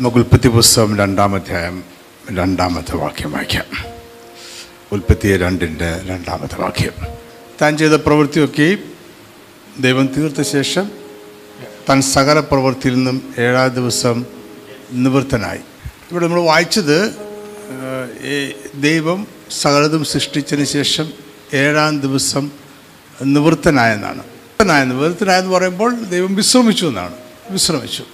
നമുക്ക് ഉൽപ്പത്തി പുസ്തകം രണ്ടാമധ്യായം രണ്ടാമത്തെ വാക്യം വായിക്കാം. ഉൽപ്പത്തി രണ്ടിന്റെ രണ്ടാമത്തെ വാക്യം. താൻ ചെയ്ത പ്രവൃത്തിയൊക്കെ ദൈവം തീർത്ത ശേഷം താൻ സകല പ്രവൃത്തിയിൽ നിന്നും ഏഴാം ദിവസം നിവൃത്തനായി. ഇവിടെ നമ്മൾ വായിച്ചത് ദൈവം സകലതും സൃഷ്ടിച്ചതിന് ശേഷം ഏഴാം ദിവസം നിവൃത്തനായെന്നാണ്. നിവൃത്തനായ നിവൃത്തനായെന്ന് പറയുമ്പോൾ ദൈവം വിശ്രമിച്ചു എന്നാണ്. വിശ്രമിച്ചു.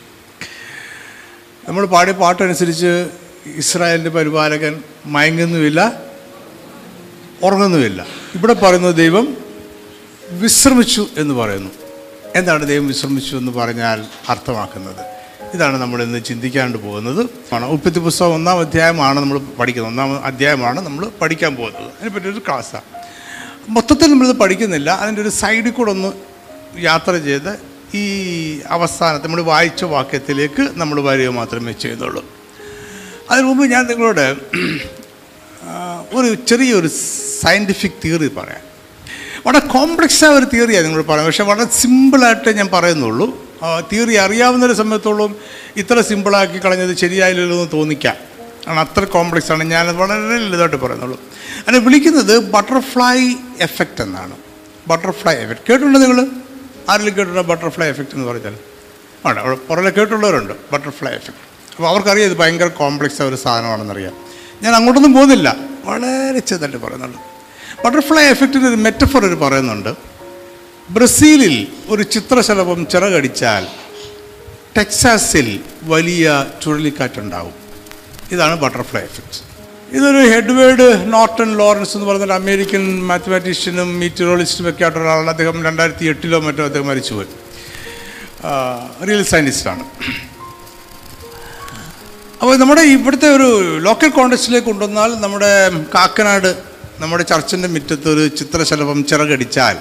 നമ്മൾ പാടിയ പാട്ടനുസരിച്ച് ഇസ്രായേലിന്റെ പരിപാലകൻ മയങ്ങുന്നുമില്ല ഉറങ്ങുന്നുമില്ല. ഇവിടെ പറയുന്നത് ദൈവം വിശ്രമിച്ചു എന്ന് പറയുന്നു. എന്താണ് ദൈവം വിശ്രമിച്ചു എന്ന് പറഞ്ഞാൽ അർത്ഥമാക്കുന്നത്? ഇതാണ് നമ്മൾ ഇന്ന് ചിന്തിക്കാണ്ട് പോകുന്നത്. ആണ് ഉൽപ്പത്തി പുസ്തകം ഒന്നാം അധ്യായമാണ് നമ്മൾ പഠിക്കുന്നത്. ഒന്നാം അധ്യായമാണ് നമ്മൾ പഠിക്കാൻ പോകുന്നത്. അതിനെപ്പറ്റി ഒരു ക്ലാസ്സാണ് മൊത്തത്തിൽ നമ്മളിത് പഠിക്കുന്നില്ല. അതിന്റെ ഒരു സൈഡിൽ കൂടെ ഒന്ന് യാത്ര ചെയ്ത് ഈ അവസാനത്തെ നമ്മൾ വായിച്ച വാക്യത്തിലേക്ക് നമ്മൾ വരിക മാത്രമേ ചെയ്യുന്നുള്ളൂ. അതിനു മുമ്പ് ഞാൻ നിങ്ങളോട് ഒരു ചെറിയൊരു സയന്റിഫിക് തിയറി പറയാം. വളരെ കോംപ്ലക്സ് ആയ ഒരു തിയറിയാണ് നിങ്ങളോട് പറയാം. പക്ഷേ വളരെ സിമ്പിളായിട്ട് ഞാൻ പറയുന്നുള്ളൂ. തിയറി അറിയാവുന്നൊരു സമയത്തോളം ഇത്ര സിമ്പിളാക്കി കളഞ്ഞത് ശരിയായില്ലല്ലോ എന്ന് തോന്നിക്കാം. കാരണം അത്ര കോംപ്ലക്സ് ആണ്. ഞാൻ വളരെ ലളിതമായിട്ട് പറയുന്നുള്ളൂ. അതിനെ വിളിക്കുന്നത് ബട്ടർഫ്ലൈ എഫക്റ്റ് എന്നാണ്. ബട്ടർഫ്ലൈ എഫക്റ്റ് കേട്ടിട്ടുണ്ടോ നിങ്ങൾ? ആരെങ്കിലും കേട്ടിട്ടുണ്ടോ ബട്ടർഫ്ലൈ എഫക്റ്റ് എന്ന് പറഞ്ഞാൽ? ആണ്? അവിടെ പുറകെ കേട്ടുള്ളവരുണ്ട് ബട്ടർഫ്ലൈ എഫക്റ്റ് അപ്പോൾ അവർക്കറിയാം ഇത് ഭയങ്കര കോംപ്ലക്സ് ഒരു സാധനമാണെന്നറിയാം. ഞാൻ അങ്ങോട്ടൊന്നും പോകുന്നില്ല. വളരെ ചെറുതായിട്ട് പറയുന്നുണ്ട്. ബട്ടർഫ്ലൈ എഫക്റ്റിന് ഒരു മെറ്റഫർ ഒരു പറയുന്നുണ്ട്. ബ്രസീലിൽ ഒരു ചിത്രശലഭം ചിറകടിച്ചാൽ ടെക്സാസിൽ വലിയ ചുഴലിക്കാറ്റുണ്ടാവും. ഇതാണ് ബട്ടർഫ്ലൈ എഫക്റ്റ് ഇതൊരു ഹെഡ്വേർഡ് നോർട്ടൺ ലോറൻസ് എന്ന് പറയുന്ന അമേരിക്കൻ മാത്തമാറ്റീഷ്യനും മീറ്ററോളജിസ്റ്റും ഒക്കെ ആയിട്ടുള്ള ഒരാളാണ്. അദ്ദേഹം രണ്ടായിരത്തി എട്ടിലോ മറ്റോ അദ്ദേഹം മരിച്ചുപോയി. റിയൽ സയന്റിസ്റ്റാണ്. അപ്പോൾ നമ്മുടെ ഇവിടുത്തെ ഒരു ലോക്കൽ കോണ്ടക്സ്റ്റിലേക്ക് കൊണ്ടുവന്നാൽ നമ്മുടെ കാക്കനാട് നമ്മുടെ ചർച്ചിന്റെ മുറ്റത്ത് ഒരു ചിത്രശലഭം ചിറകടിച്ചാൽ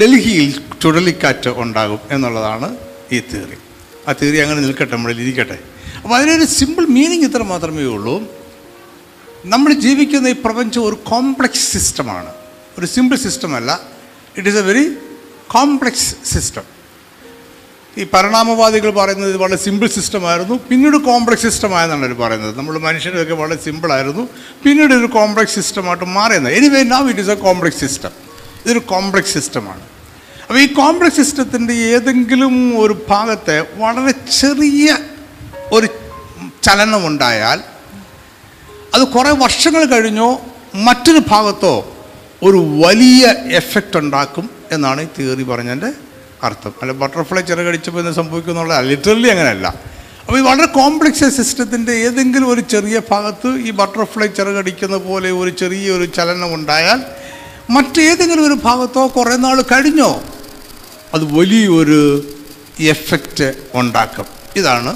ഡൽഹിയിൽ ചുഴലിക്കാറ്റ് ഉണ്ടാകും എന്നുള്ളതാണ് ഈ തിയറി ആ തിയറി അങ്ങനെ നിൽക്കട്ടെ നമ്മളിൽ ഇരിക്കട്ടെ. അപ്പോൾ അതിനൊരു സിമ്പിൾ മീനിങ് ഇത്ര മാത്രമേ ഉള്ളൂ. നമ്മൾ ജീവിക്കുന്ന ഈ പ്രപഞ്ചം ഒരു കോംപ്ലക്സ് സിസ്റ്റമാണ് ഒരു simple സിസ്റ്റമല്ല it is a very complex system ഈ പരിണാമവാദികൾ പറയുന്നത് ഇത് വളരെ സിമ്പിൾ സിസ്റ്റമായിരുന്നു പിന്നീട് കോംപ്ലക്സ് സിസ്റ്റമായെന്നാണ് അവർ പറയുന്നത്. നമ്മൾ മനുഷ്യരൊക്കെ വളരെ സിമ്പിളായിരുന്നു പിന്നീട് ഒരു കോംപ്ലക്സ് സിസ്റ്റമായിട്ട് മാറിയെന്ന്. Anyway now it is a complex system ഇതൊരു കോംപ്ലക്സ് സിസ്റ്റമാണ് അപ്പോൾ ഈ കോംപ്ലക്സ് സിസ്റ്റത്തിന്റെ ഏതെങ്കിലും ഒരു ഭാഗത്തെ വളരെ ചെറിയ ഒരു ചലനമുണ്ടായാൽ അത് കുറേ വർഷങ്ങൾ കഴിഞ്ഞോ മറ്റൊരു ഭാഗത്തോ ഒരു വലിയ എഫക്റ്റ് ഉണ്ടാക്കും എന്നാണ് ഈ തിയറി പറഞ്ഞതിന്റെ അർത്ഥം. അല്ല ബട്ടർഫ്ലൈ ചിറകടിച്ചപ്പോൾ എന്ന് സംഭവിക്കുന്നുള്ള ലിറ്ററലി അങ്ങനെയല്ല. അപ്പോൾ ഈ വളരെ കോംപ്ലക്സ് സിസ്റ്റത്തിന്റെ ഏതെങ്കിലും ഒരു ചെറിയ ഭാഗത്ത് ഈ ബട്ടർഫ്ലൈ ചിറകടിക്കുന്ന പോലെ ഒരു ചെറിയൊരു ചലനം ഉണ്ടായാൽ മറ്റേതെങ്കിലും ഒരു ഭാഗത്തോ കുറേ നാൾ കഴിഞ്ഞോ അത് വലിയൊരു എഫക്റ്റ് ഉണ്ടാക്കും. ഇതാണ്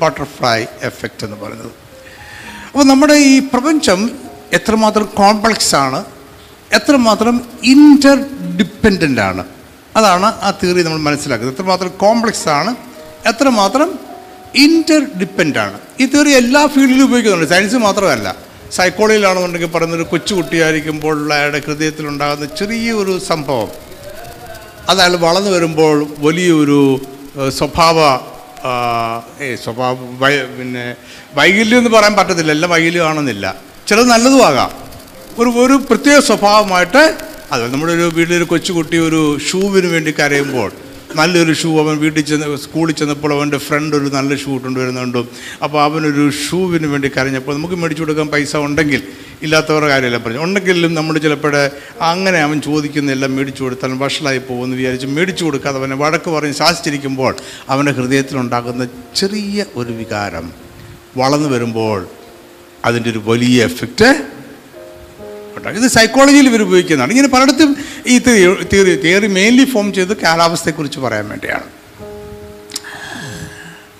ബട്ടർഫ്ലൈ എഫക്റ്റ് എന്ന് പറയുന്നത്. അപ്പോൾ നമ്മുടെ ഈ പ്രപഞ്ചം എത്രമാത്രം കോംപ്ലക്സ് ആണ് എത്രമാത്രം ഇന്റർ ഡിപ്പെൻഡന്റ് ആണ്. അതാണ് ആ തിയറി നമ്മൾ മനസ്സിലാക്കുന്നത്. എത്രമാത്രം കോംപ്ലക്സ് ആണ് എത്രമാത്രം ഇന്റർ ഡിപ്പെൻഡ് ആണ്. ഈ തിയറി എല്ലാ ഫീൽഡിലും ഉപയോഗിക്കുന്നുണ്ട്. സയൻസ് മാത്രമല്ല. സൈക്കോളജിയിലാണെന്നുണ്ടെങ്കിൽ പറയുന്നൊരു കൊച്ചുകുട്ടിയായിരിക്കുമ്പോൾ അയാളുടെ ഹൃദയത്തിലുണ്ടാകുന്ന ചെറിയൊരു സംഭവം. അത് വളർന്നു വരുമ്പോൾ വലിയൊരു സ്വഭാവ പിന്നെ വൈകല്യം എന്ന് പറയാൻ പറ്റത്തില്ല. എല്ലാം വൈകല്യം ആണെന്നില്ല. ചിലത് നല്ലതും ആകാം. ഒരു ഒരു പ്രത്യേക സ്വഭാവമായിട്ട് അത് നമ്മുടെ ഒരു വീട്ടിലൊരു കൊച്ചുകുട്ടി ഒരു ഷൂവിന് വേണ്ടി കരയുമ്പോൾ നല്ലൊരു ഷൂ അവൻ വീട്ടിൽ ചെന്ന് സ്കൂളിൽ ചെന്നപ്പോൾ അവന്റെ ഫ്രണ്ട് ഒരു നല്ല ഷൂ ഇട്ടുകൊണ്ട് വരുന്നുണ്ടും. അപ്പോൾ അവനൊരു ഷൂവിന് വേണ്ടി കരഞ്ഞപ്പോൾ നമുക്ക് മേടിച്ചു കൊടുക്കാൻ പൈസ ഉണ്ടെങ്കിൽ ഇല്ലാത്തവരുടെ കാര്യമല്ല പറഞ്ഞു. ഉണ്ടെങ്കിലും നമ്മൾ ചിലപ്പോൾ അങ്ങനെ അവൻ ചോദിക്കുന്ന എല്ലാം മേടിച്ചു കൊടുത്താൽ വഷളായി പോകുമെന്ന് വിചാരിച്ച് മേടിച്ചു കൊടുക്കാതെ അവനെ വഴക്ക് പറഞ്ഞ് ശാസിച്ചിരിക്കുമ്പോൾ അവന്റെ ഹൃദയത്തിലുണ്ടാകുന്ന ചെറിയ ഒരു വികാരം വളർന്നു വരുമ്പോൾ അതിന്റെ ഒരു വലിയ എഫക്റ്റ് ഇത് സൈക്കോളജിയിൽ ഇവർ ഉപയോഗിക്കുന്നതാണ്. ഇങ്ങനെ പലയിടത്തും ഈ തിയറി തിയറി മെയിൻലി ഫോം ചെയ്ത് കാലാവസ്ഥയെക്കുറിച്ച് പറയാൻ വേണ്ടിയാണ്.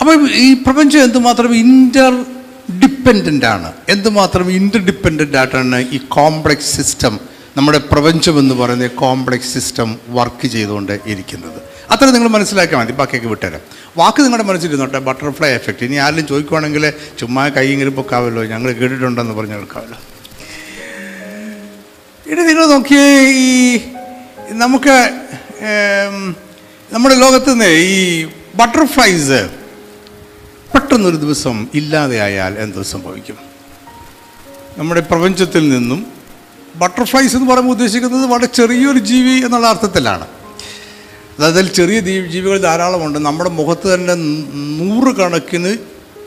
അപ്പോൾ ഈ പ്രപഞ്ചം എന്തുമാത്രം ഇന്റർ ഡിപ്പെൻഡന്റ് ആണ്. എന്തുമാത്രം ഇന്റർ ഡിപ്പെൻഡന്റ് ആയിട്ടാണ് ഈ കോംപ്ലക്സ് സിസ്റ്റം നമ്മുടെ പ്രപഞ്ചം എന്ന് പറയുന്ന കോംപ്ലക്സ് സിസ്റ്റം വർക്ക് ചെയ്തുകൊണ്ട് ഇരിക്കുന്നത് അത്ര നിങ്ങൾ മനസ്സിലാക്കിയാൽ മതി. ബാക്കിയൊക്കെ വിട്ടുതരാം. വാക്ക് നിങ്ങളുടെ മനസ്സിലിരുന്നോട്ടെ ബട്ടർഫ്ലൈ എഫക്റ്റ് ഇനി ആരെങ്കിലും ചോദിക്കുവാണെങ്കിൽ ചുമ്മാ കൈയെങ്കിലും പൊക്കാവല്ലോ. ഞങ്ങൾ കേട്ടിട്ടുണ്ടെന്ന് പറഞ്ഞ് കേൾക്കാമല്ലോ ഇനി നിങ്ങൾ നോക്കിയേ ഈ നമുക്ക് നമ്മുടെ ലോകത്ത് നിന്ന് ഈ ബട്ടർഫ്ലൈസ് പെട്ടെന്നൊരു ദിവസം ഇല്ലാതെയായാൽ എന്ത് സംഭവിക്കും? നമ്മുടെ പ്രപഞ്ചത്തിൽ നിന്നും ബട്ടർഫ്ലൈസ് എന്ന് പറയുമ്പോൾ ഉദ്ദേശിക്കുന്നത് വളരെ ചെറിയൊരു ജീവി എന്നുള്ള അർത്ഥത്തിലാണ്. അതായത് ചെറിയ ജീവികൾ ധാരാളമുണ്ട്. നമ്മുടെ മുഖത്ത് തന്നെ നൂറുകണക്കിന്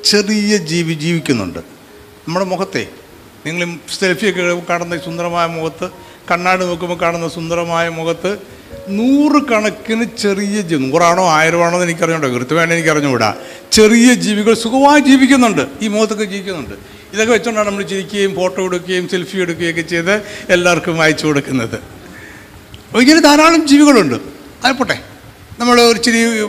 ചെറിയ ജീവി ജീവിക്കുന്നുണ്ട്. നമ്മുടെ മുഖത്തെ നിങ്ങൾ സെൽഫിയൊക്കെ കാണുന്ന സുന്ദരമായ മുഖത്ത് കണ്ണാടി നോക്കുമ്പോൾ കാണുന്ന സുന്ദരമായ മുഖത്ത് നൂറുകണക്കിന് ചെറിയ ജീവി നൂറാണോ ആയിരമാണോ എന്ന് എനിക്കറിഞ്ഞൂടാ. കൃത്യമായിട്ട് എനിക്ക് അറിഞ്ഞുകൂടാ ചെറിയ ജീവികൾ സുഖമായി ജീവിക്കുന്നുണ്ട്. ഈ മുഖത്തൊക്കെ ജീവിക്കുന്നുണ്ട്. ഇതൊക്കെ വെച്ചുകൊണ്ടാണ് നമ്മൾ ചിരിക്കുകയും ഫോട്ടോ എടുക്കുകയും സെൽഫി എടുക്കുകയൊക്കെ ചെയ്ത് എല്ലാവർക്കും അയച്ചു കൊടുക്കുന്നത്. ഇങ്ങനെ ധാരാളം ജീവികളുണ്ട്. ആയിപ്പോട്ടെ നമ്മൾ ഒരു ചിരി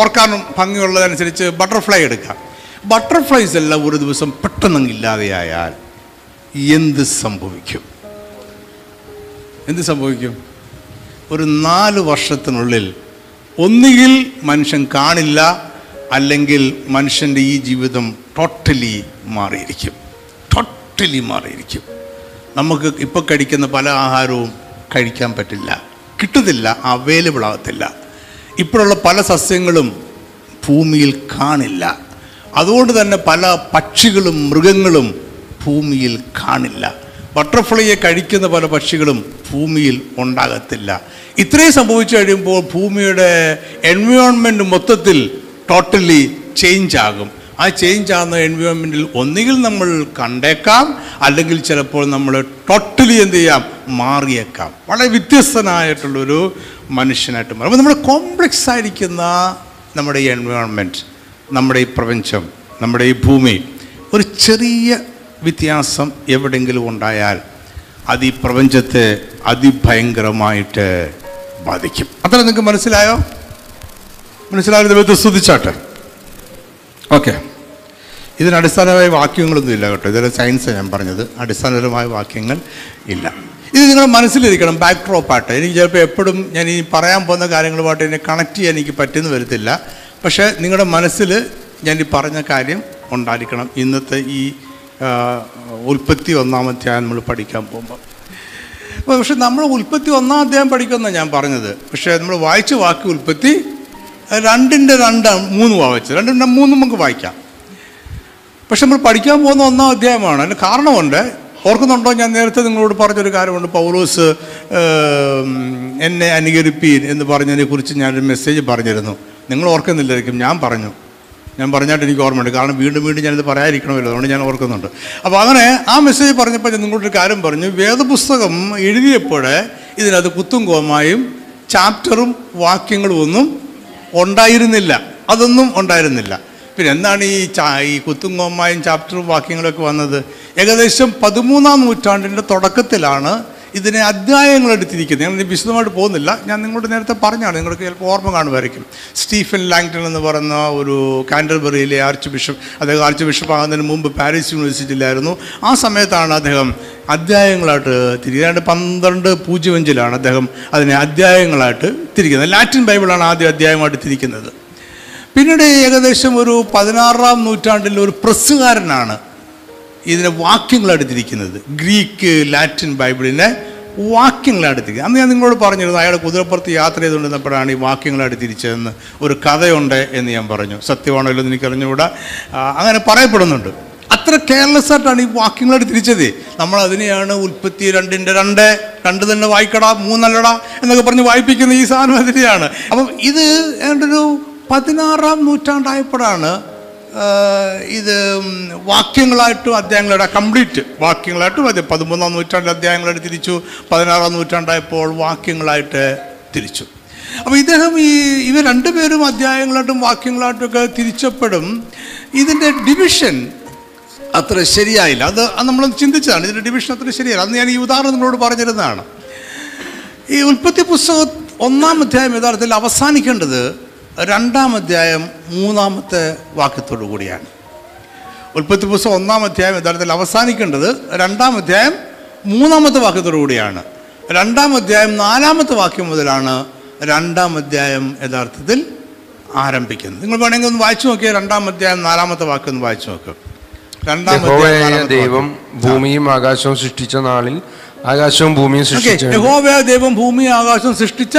ഓർക്കാനും ഭംഗിയുള്ളതനുസരിച്ച് ബട്ടർഫ്ലൈ എടുക്കാം. ബട്ടർഫ്ലൈസ് എല്ലാം ഒരു ദിവസം പെട്ടെന്ന് ഇല്ലാതെയായാൽ എന്ത് സംഭവിക്കും? എന്ത് സംഭവിക്കും? ഒരു നാല് വർഷത്തിനുള്ളിൽ ഒന്നുകിൽ മനുഷ്യൻ കാണില്ല അല്ലെങ്കിൽ മനുഷ്യന്റെ ഈ ജീവിതം ടോട്ടലി മാറിയിരിക്കും. ടോട്ടലി മാറിയിരിക്കും. നമുക്ക് ഇപ്പോൾ കഴിക്കുന്ന പല ആഹാരവും കഴിക്കാൻ പറ്റില്ല. കിട്ടുന്നില്ല അവൈലബിൾ ആകത്തില്ല. ഇപ്പോഴുള്ള പല സസ്യങ്ങളും ഭൂമിയിൽ കാണില്ല. അതുകൊണ്ട് തന്നെ പല പക്ഷികളും മൃഗങ്ങളും ഭൂമിയിൽ കാണില്ല. ബട്ടർഫ്ലൈയെ കഴിക്കുന്ന പല പക്ഷികളും ഭൂമിയിൽ ഉണ്ടാകത്തില്ല. ഇത്രയും സംഭവിച്ചു കഴിയുമ്പോൾ ഭൂമിയുടെ എൻവയോൺമെന്റ് മൊത്തത്തിൽ ടോട്ടലി ചേഞ്ച് ആകും. ആ ചേഞ്ച് ആകുന്ന എൻവയോൺമെന്റിൽ ഒന്നുകിൽ നമ്മൾ കണ്ടേക്കാം അല്ലെങ്കിൽ ചിലപ്പോൾ നമ്മൾ ടോട്ടലി എന്ത് ചെയ്യാം? മാറിയേക്കാം. വളരെ വ്യത്യസ്തനായിട്ടുള്ളൊരു മനുഷ്യനായിട്ട് മാറും. അപ്പോൾ നമ്മൾ കോംപ്ലക്സ് ആയിരിക്കുന്ന നമ്മുടെ ഈ എൻവയോൺമെന്റ് നമ്മുടെ ഈ പ്രപഞ്ചം നമ്മുടെ ഈ ഭൂമി ഒരു ചെറിയ വ്യത്യാസം എവിടെയെങ്കിലും ഉണ്ടായാൽ അത് ഈ പ്രപഞ്ചത്തെ അതിഭയങ്കരമായിട്ട് ബാധിക്കും. അത്ര നിങ്ങൾക്ക് മനസ്സിലായോ? മനസ്സിലായ ദൈവത്തെ സ്തുതിച്ചാട്ടെ. ഓക്കെ. ഇതിന് അടിസ്ഥാനമായ വാക്യങ്ങളൊന്നും ഇല്ല കേട്ടോ. ഇതൊരു സയൻസ് ഞാൻ പറഞ്ഞത്. അടിസ്ഥാനപരമായ വാക്യങ്ങൾ ഇല്ല. ഇത് നിങ്ങളുടെ മനസ്സിലിരിക്കണം. ബാക്ക് ഡ്രോപ്പായിട്ട് എനിക്ക് ചിലപ്പോൾ എപ്പോഴും ഞാൻ ഇനി പറയാൻ പോകുന്ന കാര്യങ്ങളുമായിട്ട് എന്നെ കണക്ട് ചെയ്യാൻ എനിക്ക് പറ്റുന്നു വരത്തില്ല. പക്ഷേ നിങ്ങളുടെ മനസ്സിൽ ഞാൻ ഈ പറഞ്ഞ കാര്യം ഉണ്ടായിരിക്കണം. ഇന്നത്തെ ഈ ആ, ഒന്നാം ഒന്നാമത്തെ നമ്മൾ പഠിക്കാൻ പോകുമ്പോൾ പക്ഷെ നമ്മൾ ഉൽപ്പത്തി ഒന്നാം അധ്യായം പഠിക്കുമെന്നാണ് ഞാൻ പറഞ്ഞത്. പക്ഷേ നമ്മൾ വായിച്ച വാക്ക് ഉൽപ്പത്തി രണ്ടിന്റെ രണ്ട് മൂന്ന് വായിച്ചത് രണ്ടിന്റെ മൂന്നും നമുക്ക് വായിക്കാം. പക്ഷെ നമ്മൾ പഠിക്കാൻ പോകുന്ന ഒന്നാം അധ്യായമാണ്. അതിന് കാരണമുണ്ട്. ഓർക്കുന്നുണ്ടോ? ഞാൻ നേരത്തെ നിങ്ങളോട് പറഞ്ഞൊരു കാര്യമുണ്ട്. പൗലോസ് എന്നെ അനുകരിപ്പീൻ എന്ന് പറഞ്ഞതിനെ കുറിച്ച് ഞാനൊരു മെസ്സേജ് പറഞ്ഞിരുന്നു. നിങ്ങൾ ഓർക്കുന്നില്ലായിരിക്കും. ഞാൻ പറഞ്ഞു. ഞാൻ പറഞ്ഞായിട്ട് എനിക്ക് ഓർമ്മയുണ്ട്. കാരണം വീണ്ടും വീണ്ടും ഞാനിത് പറയാതിരിക്കണമല്ലോ. അതുകൊണ്ട് ഞാൻ ഓർക്കുന്നുണ്ട്. അപ്പോൾ അങ്ങനെ ആ മെസ്സേജ് പറഞ്ഞപ്പോൾ നിങ്ങളൊരു കാര്യം പറഞ്ഞു. വേദപുസ്തകം എഴുതിയപ്പോൾ ഇതിനകത്ത് കുത്തും കോമായും ചാപ്റ്ററും വാക്യങ്ങളും ഒന്നും ഉണ്ടായിരുന്നില്ല. അതൊന്നും ഉണ്ടായിരുന്നില്ല. പിന്നെ എന്താണ് ഈ ചാ ഈ കുത്തും കോമായും ചാപ്റ്ററും വാക്യങ്ങളൊക്കെ വന്നത്? ഏകദേശം പതിമൂന്നാം നൂറ്റാണ്ടിന്റെ തുടക്കത്തിലാണ് ഇതിനെ അധ്യായങ്ങളെടുത്തിരിക്കുന്നത് ഞാൻ വിശദമായിട്ട് പോകുന്നില്ല. ഞാൻ നിങ്ങളോട് നേരത്തെ പറഞ്ഞാണ് നിങ്ങൾക്ക് ചിലപ്പോൾ ഓർമ്മ കാണുമായിരിക്കും. സ്റ്റീഫൻ ലാങ്ടൺ എന്ന് പറയുന്ന ഒരു കാൻഡർബറിയിലെ ആർച്ച് ബിഷപ്പ് അദ്ദേഹം ആർച്ച് ബിഷപ്പ് ആകുന്നതിന് മുമ്പ് പാരീസ് യൂണിവേഴ്സിറ്റിയിലായിരുന്നു ആ സമയത്താണ് അദ്ദേഹം അധ്യായങ്ങളായിട്ട് തിരികെ പന്ത്രണ്ട് പൂജ്യം അഞ്ചിലാണ് അദ്ദേഹം അതിനെ അധ്യായങ്ങളായിട്ട് തിരിക്കുന്നത്. ലാറ്റിൻ ബൈബിളാണ് ആദ്യം അധ്യായമായിട്ട് തിരിക്കുന്നത്. പിന്നീട് ഏകദേശം ഒരു പതിനാറാം നൂറ്റാണ്ടിൽ ഒരു പ്രസ്സുകാരനാണ് ഇതിനെ വാക്യങ്ങളായിട്ട് തിരിക്കുന്നത് ഗ്രീക്ക് ലാറ്റിൻ ബൈബിളിനെ വാക്യങ്ങളായിട്ട് തിരിക്കുക അന്ന് ഞാൻ നിങ്ങളോട് പറഞ്ഞിരുന്നു അയാൾ കുതിരപ്പുറത്ത് യാത്ര ചെയ്തുകൊണ്ടിരുന്നപ്പോഴാണ് ഈ വാക്യങ്ങളായിട്ട് തിരിച്ചതെന്ന് ഒരു കഥയുണ്ട് എന്ന് ഞാൻ പറഞ്ഞു. സത്യമാണോ എന്ന് എനിക്കറിഞ്ഞുകൂടാ അങ്ങനെ പറയപ്പെടുന്നുണ്ട്. അത്ര കെയർലെസ് ആയിട്ടാണ് ഈ വാക്യങ്ങളായിട്ട് തിരിച്ചത് നമ്മൾ അതിനെയാണ് ഉൽപ്പത്തി രണ്ടിന്റെ രണ്ട് രണ്ട് തന്നെ വായിക്കടാ മൂന്നല്ലടാ എന്നൊക്കെ പറഞ്ഞ് വായിപ്പിക്കുന്ന ഈ സാധനം അതിനെയാണ്. അപ്പം ഇത് ഏതൊരു പതിനാറാം നൂറ്റാണ്ടായപ്പോഴാണ് ഇത് വാക്യങ്ങളായിട്ടും അധ്യായങ്ങളുടെ കംപ്ലീറ്റ് വാക്യങ്ങളായിട്ടും അതെ പതിമൂന്നാം നൂറ്റാണ്ട് അധ്യായങ്ങളായിട്ട് തിരിച്ചു പതിനാറാം നൂറ്റാണ്ടായപ്പോൾ വാക്യങ്ങളായിട്ട് തിരിച്ചു. അപ്പോൾ ഇദ്ദേഹം ഈ ഇവ രണ്ടുപേരും അധ്യായങ്ങളായിട്ടും വാക്യങ്ങളായിട്ടും ഒക്കെ തിരിച്ചപ്പോഴും ഇതിന്റെ ഡിവിഷൻ അത്ര ശരിയായില്ല. അത് നമ്മൾ ചിന്തിച്ചതാണ്. ഇതിന്റെ ഡിവിഷൻ അത്ര ശരിയായില്ല അന്ന് ഞാൻ ഈ ഉദാഹരണം നിങ്ങളോട് പറഞ്ഞിരുന്നതാണ്. ഈ ഉൽപ്പത്തി പുസ്തകം ഒന്നാം അധ്യായം യഥാർത്ഥത്തിൽ അവസാനിക്കേണ്ടത് രണ്ടാം അധ്യായം മൂന്നാമത്തെ വാക്യത്തോടു കൂടിയാണ്. ഉൽപ്പത്തി പുസ്തകം ഒന്നാം അധ്യായം യഥാർത്ഥത്തിൽ അവസാനിക്കേണ്ടത് രണ്ടാം അധ്യായം മൂന്നാമത്തെ വാക്യത്തോടു കൂടിയാണ്. രണ്ടാം അധ്യായം നാലാമത്തെ വാക്യം മുതലാണ് രണ്ടാം അധ്യായം യഥാർത്ഥത്തിൽ ആരംഭിക്കുന്നത്. നിങ്ങൾ വേണമെങ്കിൽ ഒന്ന് വായിച്ചു നോക്കിയാൽ രണ്ടാം അധ്യായം നാലാമത്തെ വാക്യം ഒന്ന് വായിച്ചു നോക്കുക രണ്ടാം ദൈവം ഭൂമിയും ആകാശവും സൃഷ്ടിച്ച നാളിൽ ആകാശവും ഭൂമിയും സൃഷ്ടിച്ച ദൈവം ഭൂമി ആകാശം സൃഷ്ടിച്ച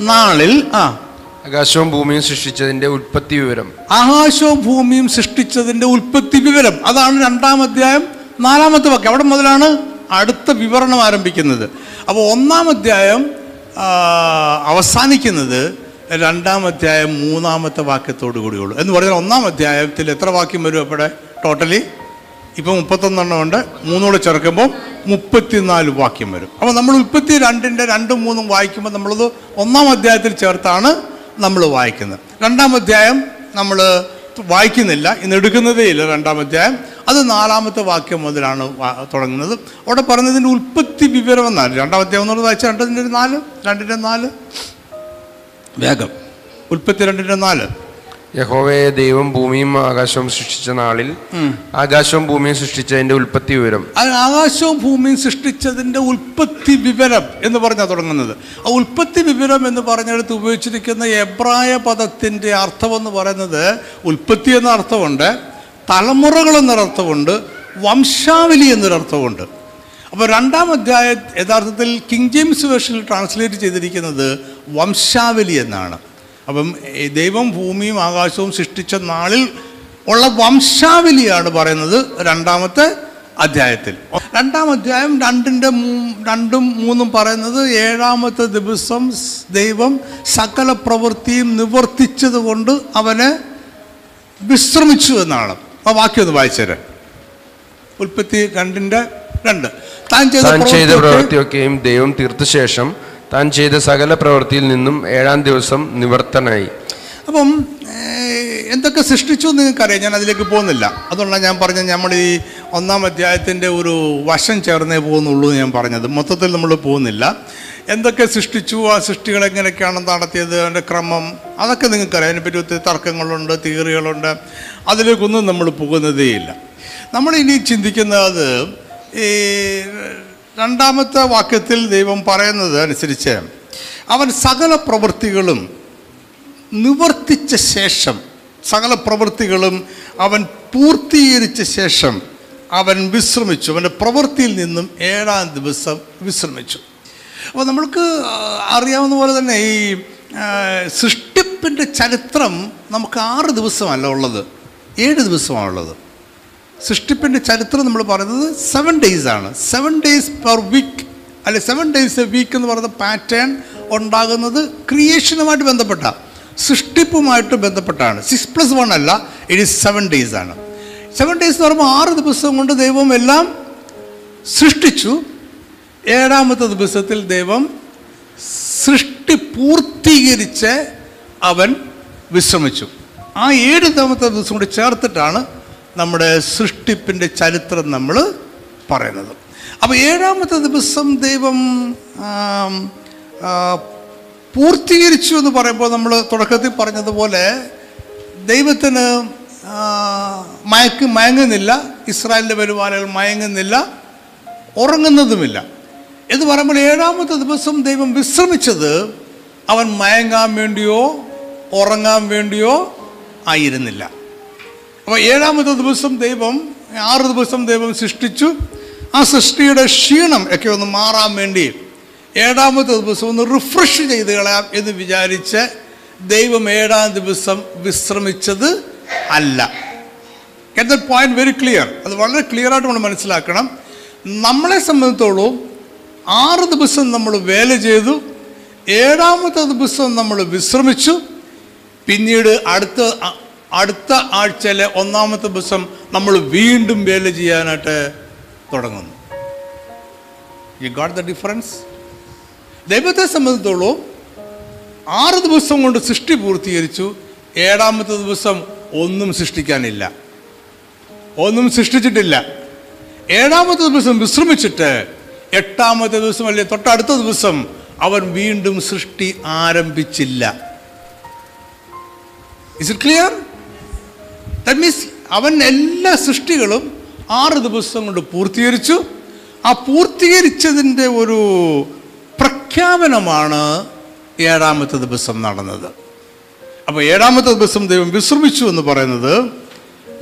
നാളിൽ ആ ആകാശവും ഭൂമിയും സൃഷ്ടിച്ചതിന്റെ ഉൽപ്പത്തി വിവരം. ആകാശവും ഭൂമിയും സൃഷ്ടിച്ചതിന്റെ ഉൽപ്പത്തി വിവരം. അതാണ് രണ്ടാം അധ്യായം നാലാമത്തെ വാക്യം. അവിടെ മുതലാണ് അടുത്ത വിവരണം ആരംഭിക്കുന്നത്. അപ്പോൾ ഒന്നാം അധ്യായം അവസാനിക്കുന്നത് രണ്ടാം അധ്യായം മൂന്നാമത്തെ വാക്യത്തോടു കൂടിയുള്ളൂ. എന്ന് പറഞ്ഞാൽ ഒന്നാം അധ്യായത്തിൽ എത്ര വാക്യം വരും അവിടെ? ടോട്ടലി? ഇപ്പം മുപ്പത്തൊന്നെണ്ണം ഉണ്ട്. മൂന്നോട് ചേർക്കുമ്പോൾ മുപ്പത്തിനാല് വാക്യം വരും. അപ്പോൾ നമ്മൾ ഉൽപ്പത്തി രണ്ടിന്റെ രണ്ടും മൂന്നും വായിക്കുമ്പോൾ നമ്മളത് ഒന്നാം അധ്യായത്തിൽ ചേർത്താണ് നമ്മൾ വായിക്കുന്നത്. രണ്ടാം അധ്യായം നമ്മൾ വായിക്കുന്നില്ല ഇന്ന് എടുക്കുന്നതേ ഇല്ല രണ്ടാം അധ്യായം. അത് നാലാമത്തെ വാക്യം മുതലാണ് തുടങ്ങുന്നത്. അവിടെ പറഞ്ഞതിന്റെ ഉൽപ്പത്തി വിവരം എന്നാണ് രണ്ടാം അധ്യായം എന്നുള്ളത് വായിച്ച രണ്ടിന്റെ നാല് രണ്ടിന്റെ നാല്. വേഗം. ഉൽപ്പത്തി രണ്ടിന്റെ നാല്. യഹോവയെ ദൈവം ഭൂമിയും ആകാശവും സൃഷ്ടിച്ച നാളിൽ ആകാശവും ഭൂമിയും സൃഷ്ടിച്ചതിന്റെ ഉൽപ്പത്തി വിവരം. ആകാശവും ഭൂമിയും സൃഷ്ടിച്ചതിന്റെ ഉൽപ്പത്തി വിവരം എന്ന് പറഞ്ഞാൽ തുടങ്ങുന്നത്. ആ ഉൽപ്പത്തി വിവരം എന്ന് പറഞ്ഞെടുത്ത് ഉപയോഗിച്ചിരിക്കുന്ന എബ്രായ പദത്തിന്റെ അർത്ഥം എന്ന് പറയുന്നത് ഉൽപ്പത്തി എന്ന അർത്ഥമുണ്ട് തലമുറകൾ എന്നൊരർത്ഥമുണ്ട് വംശാവലി എന്നൊരർത്ഥമുണ്ട് അപ്പോൾ രണ്ടാം അധ്യായം യഥാർത്ഥത്തിൽ കിങ് ജെയിംസ് വേർഷനിൽ ട്രാൻസ്ലേറ്റ് ചെയ്തിരിക്കുന്നത് വംശാവലി എന്നാണ്. അപ്പം ദൈവം ഭൂമിയും ആകാശവും സൃഷ്ടിച്ച നാളിൽ ഉള്ള വംശാവലിയാണ് പറയുന്നത് രണ്ടാമത്തെ അധ്യായത്തിൽ. രണ്ടാം അധ്യായം രണ്ടിന്റെ രണ്ടും മൂന്നും പറയുന്നത് ഏഴാമത്തെ ദിവസം ദൈവം സകല പ്രവൃത്തിയും നിവർത്തിച്ചതുകൊണ്ട് അവന് വിശ്രമിച്ചു എന്നാണ്. ആ വാക്യം ഒന്ന് വായിച്ചേരെ. ഉൽപ്പത്തി രണ്ടിന്റെ രണ്ട്. താൻ ചെയ്ത പ്രവൃത്തിയൊക്കെയും ദൈവം തീർത്ത ശേഷം താൻ ചെയ്ത സകല പ്രവൃത്തിയിൽ നിന്നും ഏഴാം ദിവസം നിവർത്തനായി. അപ്പം എന്തൊക്കെ സൃഷ്ടിച്ചു എന്ന് നിങ്ങൾക്കറിയാം. ഞാൻ അതിലേക്ക് പോകുന്നില്ല. അതുകൊണ്ടാണ് ഞാൻ പറഞ്ഞത് നമ്മൾ ഈ ഒന്നാം അധ്യായത്തിന്റെ ഒരു വശം ചേർന്നേ പോകുന്നുള്ളൂ എന്ന് ഞാൻ പറഞ്ഞത്. മൊത്തത്തിൽ നമ്മൾ പോകുന്നില്ല. എന്തൊക്കെ സൃഷ്ടിച്ചു? ആ സൃഷ്ടികൾ എങ്ങനെയൊക്കെയാണ് നടത്തിയത്? അതിന്റെ ക്രമം? അതൊക്കെ നിങ്ങൾക്കറിയാം. അതിനെപ്പറ്റി ഒത്തിരി തർക്കങ്ങളുണ്ട് തിയറികളുണ്ട്. അതിലേക്കൊന്നും നമ്മൾ പോകുന്നതേയില്ല. നമ്മളിനി ചിന്തിക്കുന്നത് ഈ രണ്ടാമത്തെ വാക്യത്തിൽ ദൈവം പറയുന്നത് അനുസരിച്ച് അവൻ സകല പ്രവൃത്തികളും നിവർത്തിച്ച ശേഷം സകല പ്രവൃത്തികളും അവൻ പൂർത്തീകരിച്ച ശേഷം അവൻ വിശ്രമിച്ചു. അവന്റെ പ്രവൃത്തിയിൽ നിന്നും ഏഴാം ദിവസം വിശ്രമിച്ചു. അപ്പോൾ നമ്മൾക്ക് അറിയാവുന്ന പോലെ തന്നെ ഈ സൃഷ്ടിപ്പിന്റെ ചരിത്രം നമുക്ക് ആറ് ദിവസമല്ല ഉള്ളത്. ഏഴ് ദിവസമാണുള്ളത് സൃഷ്ടിപ്പിന്റെ ചരിത്രം നമ്മൾ പറയുന്നത് സെവൻ ഡേയ്സ് ആണ്. സെവൻ ഡേയ്സ് പെർ വീക്ക് അല്ലെ സെവൻ ഡേയ്സ് എ വീക്ക് എന്ന് പറയുന്ന പാറ്റേൺ ഉണ്ടാകുന്നത് ക്രിയേഷനുമായിട്ട് ബന്ധപ്പെട്ട സൃഷ്ടിപ്പുമായിട്ട് ബന്ധപ്പെട്ടാണ്. സിക്സ് പ്ലസ് വൺ അല്ല ഇറ്റ് ഈസ് സെവൻ ഡേയ്സ് ആണ്. സെവൻ ഡേയ്സ് എന്ന് പറയുമ്പോൾ ആറ് ദിവസം കൊണ്ട് ദൈവം എല്ലാം സൃഷ്ടിച്ചു. ഏഴാമത്തെ ദിവസത്തിൽ ദൈവം സൃഷ്ടി പൂർത്തീകരിച്ച് അവൻ വിശ്രമിച്ചു. ആ ഏഴ് ദിവസത്തെ ദിവസം കൂടി ചേർത്തിട്ടാണ് നമ്മുടെ സൃഷ്ടിപ്പിന്റെ ചരിത്രം നമ്മൾ പറയുന്നത്. അപ്പോൾ ഏഴാമത്തെ ദിവസം ദൈവം പൂർത്തീകരിച്ചു എന്ന് പറയുമ്പോൾ നമ്മൾ തുടക്കത്തിൽ പറഞ്ഞതുപോലെ ദൈവത്തിന് മയക്ക് മയങ്ങുന്നില്ല ഇസ്രായേലിന്റെ പരിപാലകൾ മയങ്ങുന്നില്ല ഉറങ്ങുന്നതുമില്ല. എന്ന് പറയുമ്പോൾ ഏഴാമത്തെ ദിവസം ദൈവം വിശ്രമിച്ചത് അവൻ മയങ്ങാൻ വേണ്ടിയോ ഉറങ്ങാൻ വേണ്ടിയോ ആയിരുന്നില്ല. അപ്പോൾ ഏഴാമത്തെ ദിവസം ദൈവം ആറ് ദിവസം ദൈവം സൃഷ്ടിച്ചു. ആ സൃഷ്ടിയുടെ ക്ഷീണം ഒക്കെ ഒന്ന് മാറാൻ വേണ്ടി ഏഴാമത്തെ ദിവസം ഒന്ന് റിഫ്രഷ് ചെയ്ത് കളയാം എന്ന് വിചാരിച്ച് ദൈവം ഏഴാം ദിവസം വിശ്രമിച്ചത് അല്ല. ഗെറ്റ് പോയിന്റ് വെരി ക്ലിയർ അത് വളരെ ക്ലിയർ ആയിട്ട് നമ്മൾ മനസ്സിലാക്കണം. നമ്മളെ സംബന്ധിച്ചോളം ആറ് ദിവസം നമ്മൾ വേല ചെയ്തു ഏഴാമത്തെ ദിവസം നമ്മൾ വിശ്രമിച്ചു പിന്നീട് അടുത്ത അടുത്ത ആഴ്ചയിലെ ഒന്നാമത്തെ ദിവസം നമ്മൾ വീണ്ടും വേല ചെയ്യാനായിട്ട് തുടങ്ങുന്നു. യു ഗോട്ട് ദ ഡിഫറൻസ് ദൈവത്തെ സംബന്ധിച്ചോളം ആറ് ദിവസം കൊണ്ട് സൃഷ്ടി പൂർത്തീകരിച്ചു. ഏഴാമത്തെ ദിവസം ഒന്നും സൃഷ്ടിക്കാനില്ല. ഒന്നും സൃഷ്ടിച്ചിട്ടില്ല. ഏഴാമത്തെ ദിവസം വിശ്രമിച്ചിട്ട് എട്ടാമത്തെ ദിവസം അല്ലെ തൊട്ടടുത്ത ദിവസം അവൻ വീണ്ടും സൃഷ്ടി ആരംഭിച്ചില്ല. Is it clear that means അവൻ എല്ലാ സൃഷ്ടികളും ആറ് ദിവസം കൊണ്ട് പൂർത്തീകരിച്ചു. ആ പൂർത്തീകരിച്ചതിന്റെ ഒരു പ്രഖ്യാപനമാണ് ഏഴാമത്തെ ദിവസം നടന്നത്. അപ്പോൾ ഏഴാമത്തെ ദിവസം ദൈവം വിശ്രമിച്ചു എന്ന് പറയുന്നത്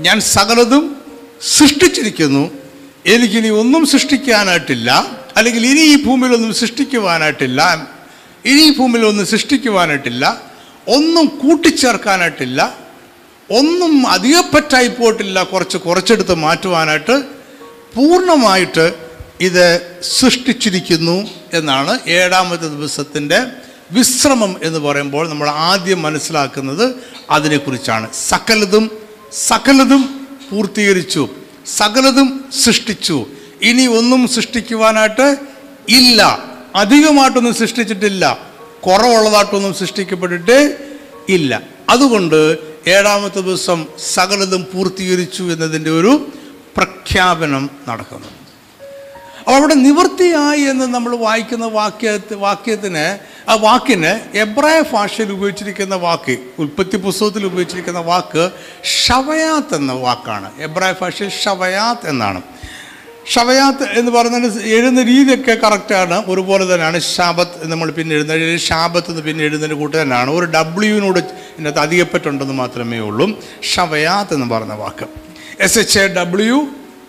ഞാൻ സകലതും സൃഷ്ടിച്ചിരിക്കുന്നു. എനിക്കിനി ഒന്നും സൃഷ്ടിക്കാനായിട്ടില്ല. അല്ലെങ്കിൽ ഇനി ഈ ഭൂമിയിലൊന്നും സൃഷ്ടിക്കുവാനായിട്ടില്ല. ഇനി ഈ ഭൂമിയിൽ ഒന്നും സൃഷ്ടിക്കുവാനായിട്ടില്ല. ഒന്നും കൂട്ടിച്ചേർക്കാനായിട്ടില്ല. ഒന്നും അധികപ്പറ്റായി പോയിട്ടില്ല. കുറച്ച് കുറച്ചെടുത്ത് മാറ്റുവാനായിട്ട് പൂർണമായിട്ട് ഇത് സൃഷ്ടിച്ചിരിക്കുന്നു എന്നാണ് ഏഴാമത്തെ ദിവസത്തിന്റെ വിശ്രമം എന്ന് പറയുമ്പോൾ നമ്മൾ ആദ്യം മനസ്സിലാക്കുന്നത് അതിനെക്കുറിച്ചാണ്. സകലതും സകലതും പൂർത്തീകരിച്ചു. സകലതും സൃഷ്ടിച്ചു. ഇനി ഒന്നും സൃഷ്ടിക്കുവാനായിട്ട് ഇല്ല. അധികമായിട്ടൊന്നും സൃഷ്ടിച്ചിട്ടില്ല. കുറവുള്ളതായിട്ടൊന്നും സൃഷ്ടിക്കപ്പെട്ടിട്ട് ഇല്ല. അതുകൊണ്ട് ഏഴാമത്തെ ദിവസം സകലതും പൂർത്തീകരിച്ചു എന്നതിന്റെ ഒരു പ്രഖ്യാപനം നടക്കുന്നു. അവിടെ നിവൃത്തിയായി എന്ന് നമ്മൾ വായിക്കുന്ന വാക്യ വാക്യത്തിന് ആ വാക്കിന് എബ്രായ ഭാഷയിൽ ഉപയോഗിച്ചിരിക്കുന്ന വാക്ക് ഉൽപ്പത്തി പുസ്തകത്തിൽ ഉപയോഗിച്ചിരിക്കുന്ന വാക്ക് ഷവയാത്ത് എന്ന വാക്കാണ്. എബ്രായ ഭാഷയിൽ ഷവയാത്ത് എന്നാണ്. ഷവയാത്ത് എന്ന് പറയുന്നത് എഴുതുന്ന രീതിയൊക്കെ കറക്റ്റാണ് ഒരുപോലെ തന്നെയാണ് ഷാബത്ത് നമ്മൾ പിന്നെ എഴുതുന്ന ഷാബത്ത് എന്ന് പിന്നെ എഴുതുന്നതിന്റെ കൂട്ട് തന്നെയാണ്. ഒരു ഡബ്ല്യുവിനോട് ഇതിനകത്ത് അധികപ്പെട്ടുണ്ടെന്ന് മാത്രമേ ഉള്ളൂ. ഷവയാത്ത് എന്ന് പറഞ്ഞ വാക്ക്. S H A W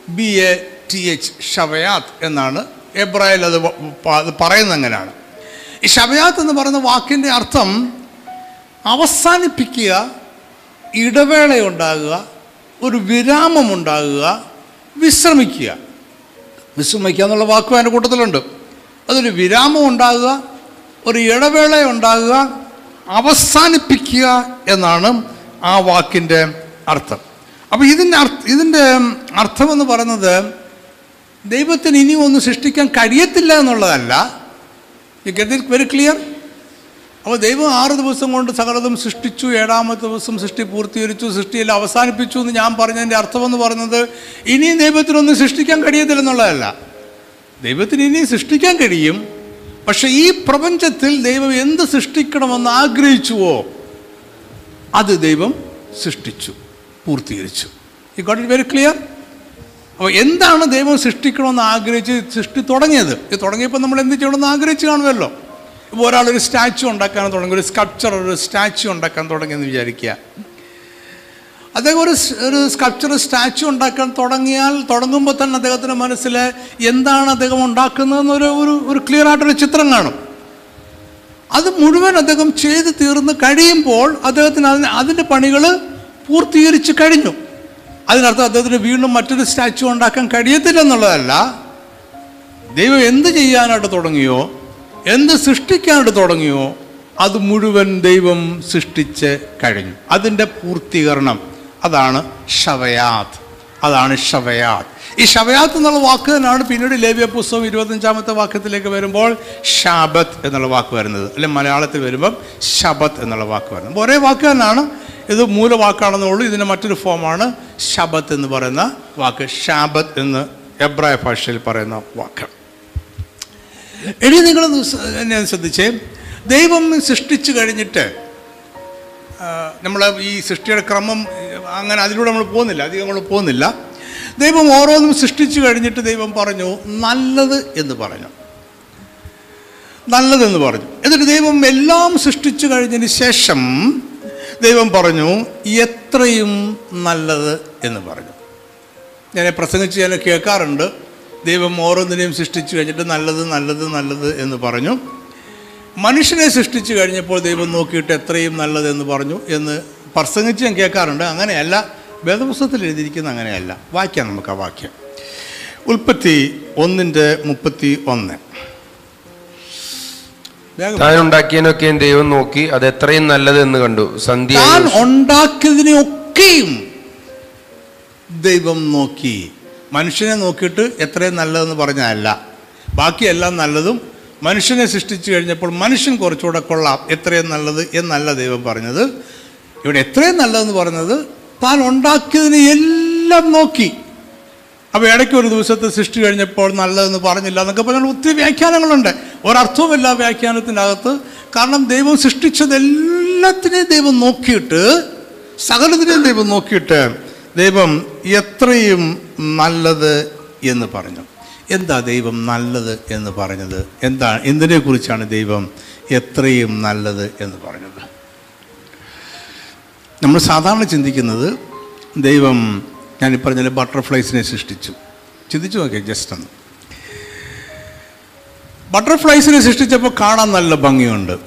B A T H ഷവയാത്ത് എന്നാണ്. എബ്രായിൽ അത് പറയുന്നത് അങ്ങനെയാണ്. ഈ ഷവയാത്ത് എന്ന് പറയുന്ന വാക്കിന്റെ അർത്ഥം അവസാനിപ്പിക്കുക ഇടവേളയുണ്ടാകുക ഒരു വിരാമമുണ്ടാകുക വിശ്രമിക്കുക. വിശ്രമിക്കുക എന്നുള്ള വാക്കും അതിന്റെ കൂട്ടത്തിലുണ്ട്. അതൊരു വിരാമം ഉണ്ടാകുക ഒരു ഇടവേള ഉണ്ടാകുക അവസാനിപ്പിക്കുക എന്നാണ് ആ വാക്കിന്റെ അർത്ഥം. അപ്പോൾ ഇതിന്റെ അർത്ഥ ഇതിന്റെ അർത്ഥമെന്ന് പറയുന്നത് ദൈവത്തിന് ഇനി ഒന്നും സൃഷ്ടിക്കാൻ കഴിയത്തില്ല എന്നുള്ളതല്ല. You get it very clear അപ്പോൾ ദൈവം ആറ് ദിവസം കൊണ്ട് സകലതും സൃഷ്ടിച്ചു ഏഴാമത്തെ ദിവസം സൃഷ്ടി പൂർത്തീകരിച്ചു സൃഷ്ടിയിൽ അവസാനിപ്പിച്ചു എന്ന് ഞാൻ പറഞ്ഞതിന്റെ അർത്ഥമെന്ന് പറയുന്നത് ഇനിയും ദൈവത്തിനൊന്നും സൃഷ്ടിക്കാൻ കഴിയത്തില്ലെന്നുള്ളതല്ല. ദൈവത്തിന് ഇനിയും സൃഷ്ടിക്കാൻ കഴിയും. പക്ഷെ ഈ പ്രപഞ്ചത്തിൽ ദൈവം എന്ത് സൃഷ്ടിക്കണമെന്ന് ആഗ്രഹിച്ചുവോ അത് ദൈവം സൃഷ്ടിച്ചു പൂർത്തീകരിച്ചു. ഈ ഗോട്ട് ഇറ്റ് വെരി ക്ലിയർ അപ്പോൾ എന്താണ് ദൈവം സൃഷ്ടിക്കണമെന്ന് ആഗ്രഹിച്ച് സൃഷ്ടി തുടങ്ങിയത്? ഇത് തുടങ്ങിയപ്പോൾ നമ്മൾ എന്ത് ചെയ്യണമെന്ന് ആഗ്രഹിച്ച് കാണുമല്ലോ. ഒരാളൊരു സ്റ്റാച്ചു ഉണ്ടാക്കാൻ തുടങ്ങി ഒരു സ്കൾപ്ചർ ഒരു സ്റ്റാച്ചു ഉണ്ടാക്കാൻ തുടങ്ങിയെന്ന് വിചാരിക്കുക. അദ്ദേഹം ഒരു ഒരു സ്കൾപ്ചർ സ്റ്റാച്ചു ഉണ്ടാക്കാൻ തുടങ്ങിയാൽ തുടങ്ങുമ്പോൾ തന്നെ അദ്ദേഹത്തിന്റെ മനസ്സിൽ എന്താണ് അദ്ദേഹം ഉണ്ടാക്കുന്നതെന്നൊരു ഒരു ഒരു ക്ലിയർ ആയിട്ടൊരു ചിത്രം കാണും. അത് മുഴുവൻ അദ്ദേഹം ചെയ്ത് തീർന്ന് കഴിയുമ്പോൾ അദ്ദേഹത്തിന് അതിന് അതിന്റെ പണികൾ പൂർത്തീകരിച്ച് കഴിഞ്ഞു. അതിനർത്ഥം അദ്ദേഹത്തിന് വീണ്ടും മറ്റൊരു സ്റ്റാച്ചു ഉണ്ടാക്കാൻ കഴിയത്തില്ല എന്നുള്ളതല്ല ദൈവം എന്ത് ചെയ്യാനായിട്ട് തുടങ്ങിയോ എന്ത് സൃഷ്ടിക്കാനായിട്ട് തുടങ്ങിയോ അത് മുഴുവൻ ദൈവം സൃഷ്ടിച്ച് കഴിഞ്ഞു. അതിന്റെ പൂർത്തീകരണം അതാണ് ഷവയാത് അതാണ് ഷവയാത് ഈ ഷവയാത്ത് എന്നുള്ള വാക്ക് തന്നെയാണ് പിന്നീട് ലേവ്യ പുസ്തകം ഇരുപത്തഞ്ചാമത്തെ വാക്യത്തിലേക്ക് വരുമ്പോൾ ഷാബത്ത് എന്നുള്ള വാക്ക് വരുന്നത്. അല്ലെ മലയാളത്തിൽ വരുമ്പം ശബത്ത് എന്നുള്ള വാക്ക് വരുന്നത്. ഒരേ വാക്ക് തന്നെയാണ്. ഇത് മൂലവാക്കാണെന്നുള്ളൂ ഇതിന്റെ മറ്റൊരു ഫോമാണ് ശബത്ത് എന്ന് പറയുന്ന വാക്ക്. ഷാബത്ത് എന്ന് എബ്രായ ഭാഷയിൽ പറയുന്ന വാക്ക്. ഇനി നിങ്ങൾ എന്നെ ശ്രദ്ധിച്ചേ. ദൈവം സൃഷ്ടിച്ചു കഴിഞ്ഞിട്ട് നമ്മൾ ഈ സൃഷ്ടിയുടെ ക്രമം അങ്ങനെ അതിലൂടെ നമ്മൾ പോകുന്നില്ല അധികം നമ്മൾ പോകുന്നില്ല. ദൈവം ഓരോന്നും സൃഷ്ടിച്ചു കഴിഞ്ഞിട്ട് ദൈവം പറഞ്ഞു നല്ലത് എന്ന് പറഞ്ഞു. നല്ലതെന്ന് പറഞ്ഞു. എന്നിട്ട് ദൈവം എല്ലാം സൃഷ്ടിച്ചു കഴിഞ്ഞതിന് ശേഷം ദൈവം പറഞ്ഞു എത്രയും നല്ലത് എന്ന് പറഞ്ഞു. ഞാൻ പ്രസംഗിച്ച് ഞാൻ കേൾക്കാറുണ്ട്. ദൈവം ഓരോന്നിനെയും സൃഷ്ടിച്ചു കഴിഞ്ഞിട്ട് നല്ലത് നല്ലത് നല്ലത് എന്ന് പറഞ്ഞു. മനുഷ്യനെ സൃഷ്ടിച്ചു കഴിഞ്ഞപ്പോൾ ദൈവം നോക്കിയിട്ട് എത്രയും നല്ലത് എന്ന് പറഞ്ഞു എന്ന് പ്രസംഗിച്ച് ഞാൻ കേൾക്കാറുണ്ട്. അങ്ങനെയല്ല വേദപുസ്തകത്തിൽ എഴുതിയിരിക്കുന്ന അങ്ങനെയല്ല. വായിക്കാം നമുക്ക് ആ വാക്യം. ഉൽപ്പത്തി ഒന്നിന്റെ മുപ്പത്തി ഒന്ന്. താൻ ഉണ്ടാക്കിയതിനൊക്കെ ദൈവം നോക്കി അത് എത്രയും നല്ലത് എന്ന് കണ്ടു. സന്ധ്യ താൻ ഉണ്ടാക്കിയതിനെയൊക്കെയും ദൈവം നോക്കി. മനുഷ്യനെ നോക്കിയിട്ട് എത്രയും നല്ലതെന്ന് പറഞ്ഞതല്ല. ബാക്കിയെല്ലാം നല്ലതും മനുഷ്യനെ സൃഷ്ടിച്ചു കഴിഞ്ഞപ്പോൾ മനുഷ്യൻ കുറച്ചുകൂടെ കൊള്ളാം എത്രയും നല്ലത് എന്നല്ല ദൈവം പറഞ്ഞത്. ഇവിടെ എത്രയും നല്ലതെന്ന് പറഞ്ഞത് താൻ ഉണ്ടാക്കിയതിനെ എല്ലാം നോക്കി. അപ്പോൾ ഇടയ്ക്ക് ഒരു ദിവസത്തെ സൃഷ്ടി കഴിഞ്ഞപ്പോൾ നല്ലതെന്ന് പറഞ്ഞില്ല എന്നൊക്കെ പറഞ്ഞാൽ ഒത്തിരി വ്യാഖ്യാനങ്ങളുണ്ട്. ഒരർത്ഥവുമില്ല വ്യാഖ്യാനത്തിന്റെ അകത്ത് കാരണം ദൈവം സൃഷ്ടിച്ചതെല്ലാത്തിനെയും ദൈവം നോക്കിയിട്ട് സകലത്തിനെയും ദൈവം നോക്കിയിട്ട് ദൈവം എത്രയും നല്ലത് എന്ന് പറഞ്ഞു എന്താ ദൈവം നല്ലത് എന്ന് പറഞ്ഞത്? എന്താ എന്തിനെക്കുറിച്ചാണ് ദൈവം എത്രയും നല്ലത് എന്ന് പറഞ്ഞത്? നമ്മൾ സാധാരണ ചിന്തിക്കുന്നത് ദൈവം ഞാൻ പറഞ്ഞ ബട്ടർഫ്ലൈസിനെ സൃഷ്ടിച്ചു. ചിന്തിച്ചു നോക്കിയാൽ ജസ്റ്റ് ഒന്ന് ബട്ടർഫ്ലൈസിനെ സൃഷ്ടിച്ചപ്പോൾ കാണാൻ നല്ല ഭംഗിയുണ്ട്.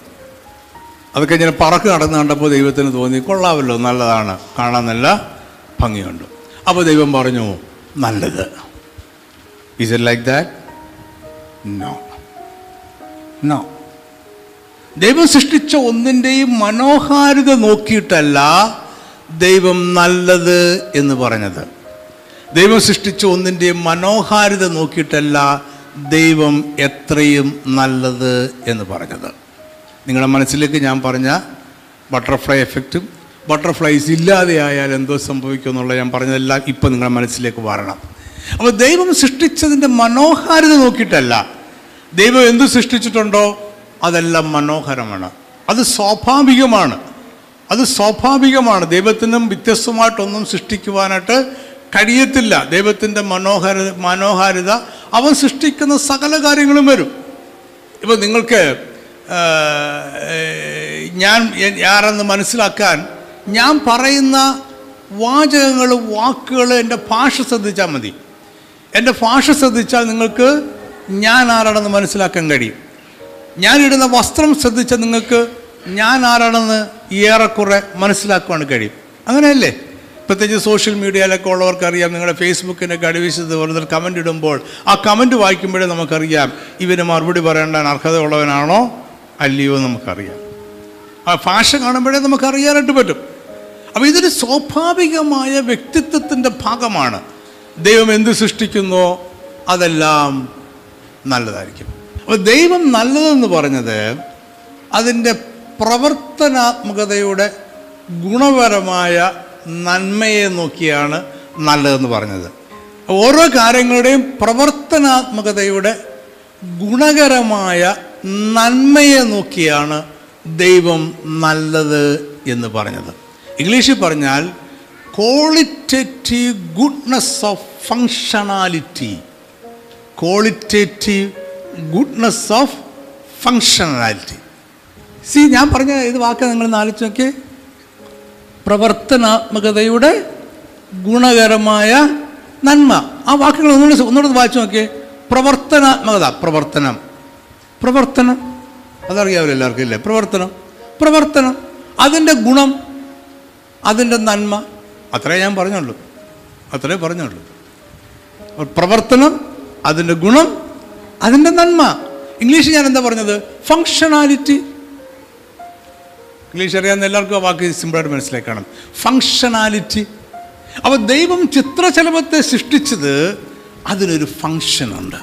അതൊക്കെ ഇങ്ങനെ പറക്ക് നടന്ന് കണ്ടപ്പോൾ ദൈവത്തിന് തോന്നി കൊള്ളാമല്ലോ നല്ലതാണ് കാണാൻ നല്ല ഭംഗിയുണ്ട്. അപ്പോൾ ദൈവം പറഞ്ഞു നല്ലത്. Is it like that no no ദൈവം സൃഷ്ടിച്ച ഒന്നിന്റെയും മനോഹാരിത നോക്കിയിട്ടല്ല ദൈവം നല്ലത് എന്ന് പറഞ്ഞത്. ദൈവം സൃഷ്ടിച്ച ഒന്നിന്റെയും മനോഹാരിത നോക്കിയിട്ടല്ല ദൈവം എത്രയും നല്ലത് എന്ന് പറഞ്ഞത്. നിങ്ങളുടെ മനസ്സിലേക്ക് ഞാൻ പറഞ്ഞ ബട്ടർഫ്ലൈ എഫക്റ്റും ബട്ടർഫ്ലൈസ് ഇല്ലാതെയായാൽ എന്തോ സംഭവിക്കും എന്നുള്ള ഞാൻ പറഞ്ഞതെല്ലാം ഇപ്പം നിങ്ങളുടെ മനസ്സിലേക്ക് വരണം. അപ്പോൾ ദൈവം സൃഷ്ടിച്ചതിന്റെ മനോഹാരിത നോക്കിയിട്ടല്ല. ദൈവം എന്ത് സൃഷ്ടിച്ചിട്ടുണ്ടോ? അതെല്ലാം മനോഹരമാണ്. അത് സ്വാഭാവികമാണ്. അത് സ്വാഭാവികമാണ്. ദൈവത്തിനും വ്യത്യസ്തമായിട്ടൊന്നും സൃഷ്ടിക്കുവാനായിട്ട് കഴിയത്തില്ല. ദൈവത്തിന്റെ മനോഹര മനോഹാരിത അവൻ സൃഷ്ടിക്കുന്ന സകല കാര്യങ്ങളും വരും. ഇപ്പം നിങ്ങൾക്ക് ഞാൻ ആരെന്ന് മനസ്സിലാക്കാൻ ഞാൻ പറയുന്ന വാചകങ്ങൾ വാക്കുകൾ എന്റെ ഭാഷ ശ്രദ്ധിച്ചാൽ മതി. എന്റെ ഭാഷ ശ്രദ്ധിച്ചാൽ നിങ്ങൾക്ക് ഞാൻ ആരാണെന്ന് മനസ്സിലാക്കാൻ കഴിയും. ഞാനിടുന്ന വസ്ത്രം ശ്രദ്ധിച്ചാൽ നിങ്ങൾക്ക് ഞാൻ ആരാണെന്ന് ഏറെക്കുറെ മനസ്സിലാക്കുവാൻ കഴിയും. അങ്ങനെയല്ലേ? പ്രത്യേകിച്ച് സോഷ്യൽ മീഡിയയിലൊക്കെ ഉള്ളവർക്ക് അറിയാം നിങ്ങളുടെ ഫേസ്ബുക്കിന്റെ കടിവിശത് വരുന്ന കമന്റ് ഇടുമ്പോൾ ആ കമന്റ് വായിക്കുമ്പോഴേ നമുക്കറിയാം ഇവന് മറുപടി പറയേണ്ട അർഹതയുള്ളവനാണോ അല്ലയോ നമുക്കറിയാം. ആ ഭാഷ കാണുമ്പോഴേ നമുക്കറിയാനായിട്ട് പറ്റും. അപ്പോൾ ഇതൊരു സ്വാഭാവികമായ വ്യക്തിത്വത്തിന്റെ ഭാഗമാണ്. ദൈവം എന്ത് സൃഷ്ടിക്കുന്നോ? അതെല്ലാം നല്ലതായിരിക്കും. അപ്പോൾ ദൈവം നല്ലതെന്ന് പറഞ്ഞത് അതിന്റെ പ്രവർത്തനാത്മകതയുടെ ഗുണപരമായ നന്മയെ നോക്കിയാണ് നല്ലതെന്ന് പറഞ്ഞത്. ഓരോ കാര്യങ്ങളുടെയും പ്രവർത്തനാത്മകതയുടെ ഗുണകരമായ നന്മയെ നോക്കിയാണ് ദൈവം നല്ലത് എന്ന് പറഞ്ഞത്. ഇംഗ്ലീഷിൽ പറഞ്ഞാൽ qualitative goodness of functionality qualitative goodness of functionality see ഞാൻ പറഞ്ഞ ഇത് വാക്ക് നിങ്ങൾ ആലോചിച്ച് നോക്കിയേ. പ്രവർത്തനാത്മകതയുടെ ഗുണകരമായ നന്മ. ആ വാക്കുകൾ ഒന്നുകൂടി ഒന്നുകൂടി വായിച്ചു നോക്കിയേ. പ്രവർത്തനാത്മകത. പ്രവർത്തനം. പ്രവർത്തനം. അതറിയാവില്ല എല്ലാവർക്കും ഇല്ലേ? പ്രവർത്തനം. പ്രവർത്തനം. അതിന്റെ ഗുണം അതിന്റെ നന്മ. അത്രേ ഞാൻ പറഞ്ഞുള്ളൂ. അത്രേ പറഞ്ഞുള്ളൂ. പ്രവർത്തനം അതിന്റെ ഗുണം അതിന്റെ നന്മ. ഇംഗ്ലീഷ് ഞാൻ എന്താ പറഞ്ഞത്? ഫങ്ഷണാലിറ്റി ഇംഗ്ലീഷ് അറിയാവുന്ന എല്ലാവർക്കും ആ വാക്ക് സിമ്പിളായിട്ട് മനസ്സിലാക്കണം. ഫങ്ഷണാലിറ്റി അപ്പോൾ ദൈവം ചിത്രശലഭത്തെ സൃഷ്ടിച്ചത് അതിനൊരു ഫങ്ഷനുണ്ട്